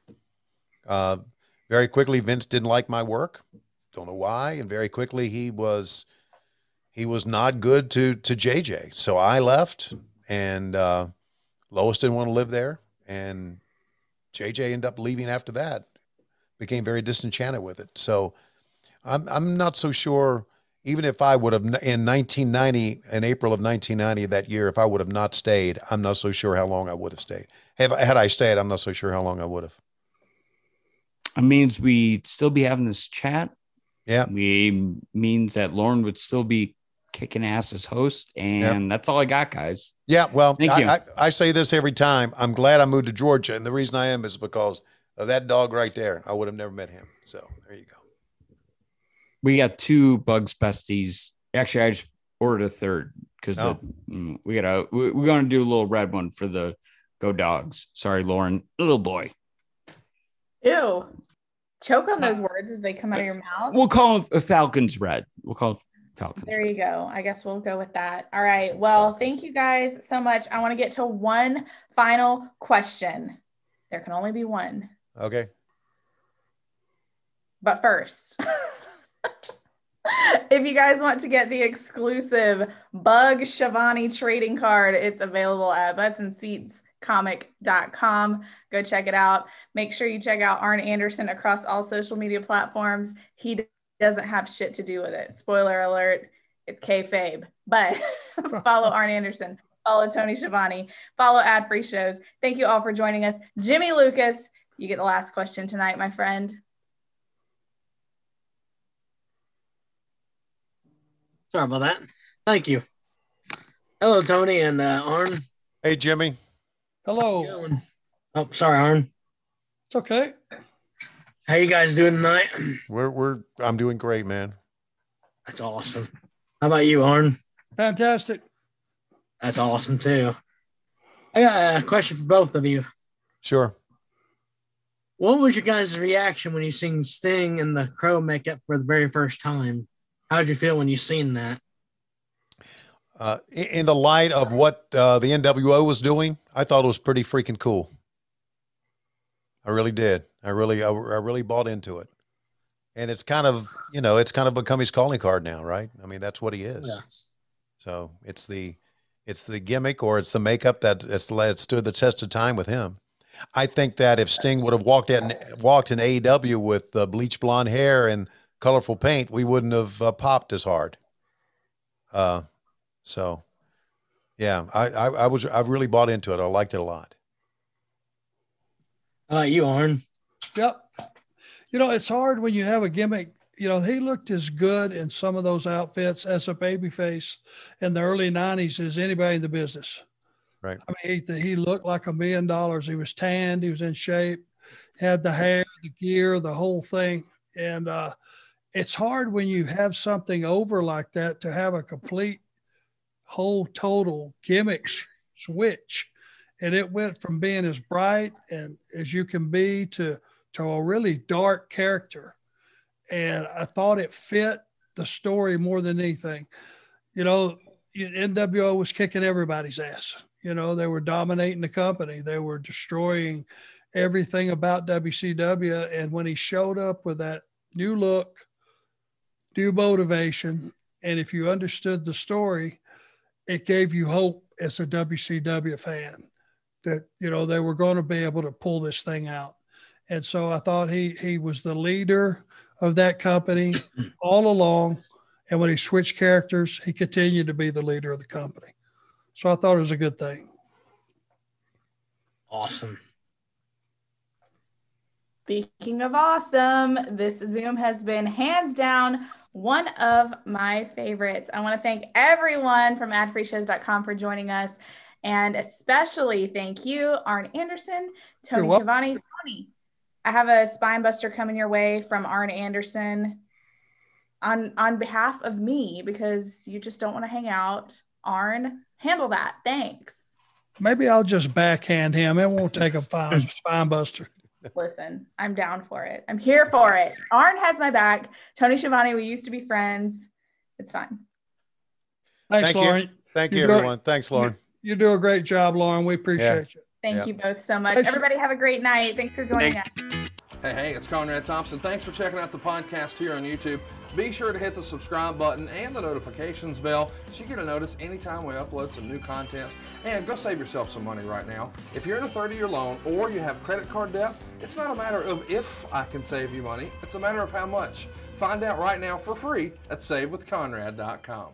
Uh, very quickly, Vince didn't like my work. Don't know why. And very quickly, he was he was not good to to JJ. So I left, and uh, Lois didn't want to live there, and JJ ended up leaving after that. Became very disenchanted with it. So I'm I'm not so sure. Even if I would have in 1990, in April of 1990, that year, if I would have not stayed, I'm not so sure how long I would have stayed. Have had I stayed, I'm not so sure how long I would have. It means we'd still be having this chat. Yeah. We means that Lauren would still be kicking ass as host. And that's all I got, guys. Yeah, well, Thank I, you. I, I say this every time. I'm glad I moved to Georgia, and the reason I am is because of that dog right there. I would have never met him. So there you go. We got two Bugs besties. Actually, I just ordered a third because Oh. Mm, we got to we, we're going to do a little red one for the Go Dogs. Sorry, Lauren. Little boy. Ew. Choke on uh, those words as they come out of your mouth. We'll call him a Falcons red. We'll call it Falcons. There you go. I guess we'll go with that. All right. Well, thank you guys so much. I want to get to one final question. There can only be one. Okay. But first, <laughs> if you guys want to get the exclusive Bug Schiavone trading card, it's available at buttsandseatscomic.com. Go check it out. Make sure you check out Arn Anderson across all social media platforms. He doesn't have shit to do with it. Spoiler alert, it's kayfabe. But <laughs> follow Arn Anderson, follow Tony Schiavone, follow ad free shows. Thank you all for joining us. Jimmy Lucas, you get the last question tonight, my friend. Sorry about that. Thank you. Hello, Tony and uh, Arn. Hey, Jimmy. Hello. Oh, sorry, Arn. It's okay. How you guys doing tonight? We're we're I'm doing great, man. That's awesome. How about you, Arn? Fantastic. That's awesome too. I got a question for both of you. Sure. What was your guys' reaction when you seen Sting in the crow makeup for the very first time? How did you feel when you seen that? Uh, in- the light of what uh, the NWO was doing, I thought it was pretty freaking cool. I really did. I really, I, I really bought into it. And it's kind of, you know, it's kind of become his calling card now, right? I mean, that's what he is. Yeah. So it's the, it's the gimmick or it's the makeup that that's that stood the test of time with him. I think that if Sting would have walked in, walked in AEW with uh, bleach blonde hair and colorful paint, we wouldn't have uh, popped as hard. Uh, so, yeah, I, I, I was I really bought into it. I liked it a lot. How about you, Arn? Yep. You know, it's hard when you have a gimmick. You know, he looked as good in some of those outfits as a babyface in the early 90s as anybody in the business. Right. I mean, he, he looked like a million dollars. He was tanned, he was in shape, had the hair, the gear, the whole thing. And uh, it's hard when you have something over like that to have a complete, whole, total gimmick switch. And it went from being as bright and as you can be to to a really dark character. And I thought it fit the story more than anything. You know, NWO was kicking everybody's ass. You know, they were dominating the company, they were destroying everything about WCW. And when he showed up with that new look, new motivation, and if you understood the story, it gave you hope as a WCW fan that, you know, they were going to be able to pull this thing out. And so I thought he he was the leader of that company <clears throat> all along. And when he switched characters, he continued to be the leader of the company. So I thought it was a good thing. Awesome. Speaking of awesome, this Zoom has been hands down one of my favorites. I want to thank everyone from adfreeshows.com for joining us. And especially thank you, Arn Anderson, Tony You're. Schiavone. Tony, I have a spine buster coming your way from Arn Anderson on on behalf of me because you just don't want to hang out. Arn, handle that. Thanks. Maybe I'll just backhand him. It won't take a fine <laughs> spine buster. Listen, I'm down for it. I'm here for it. Arn has my back. Tony Schiavone, we used to be friends. It's fine. Thanks, Thank you. Thank you, You do- everyone. Thanks, Lauren. You do a great job, Lauren. We appreciate you. Thank Yeah. you both so much. Thanks. Everybody have a great night. Thanks for joining Thanks. us. Hey, hey, it's Conrad Thompson. Thanks for checking out the podcast here on YouTube. Be sure to hit the subscribe button and the notifications bell so you get a notice anytime we upload some new content. And go save yourself some money right now. If you're in a 30 year loan or you have credit card debt, it's not a matter of if I can save you money, it's a matter of how much. Find out right now for free at savewithconrad.com.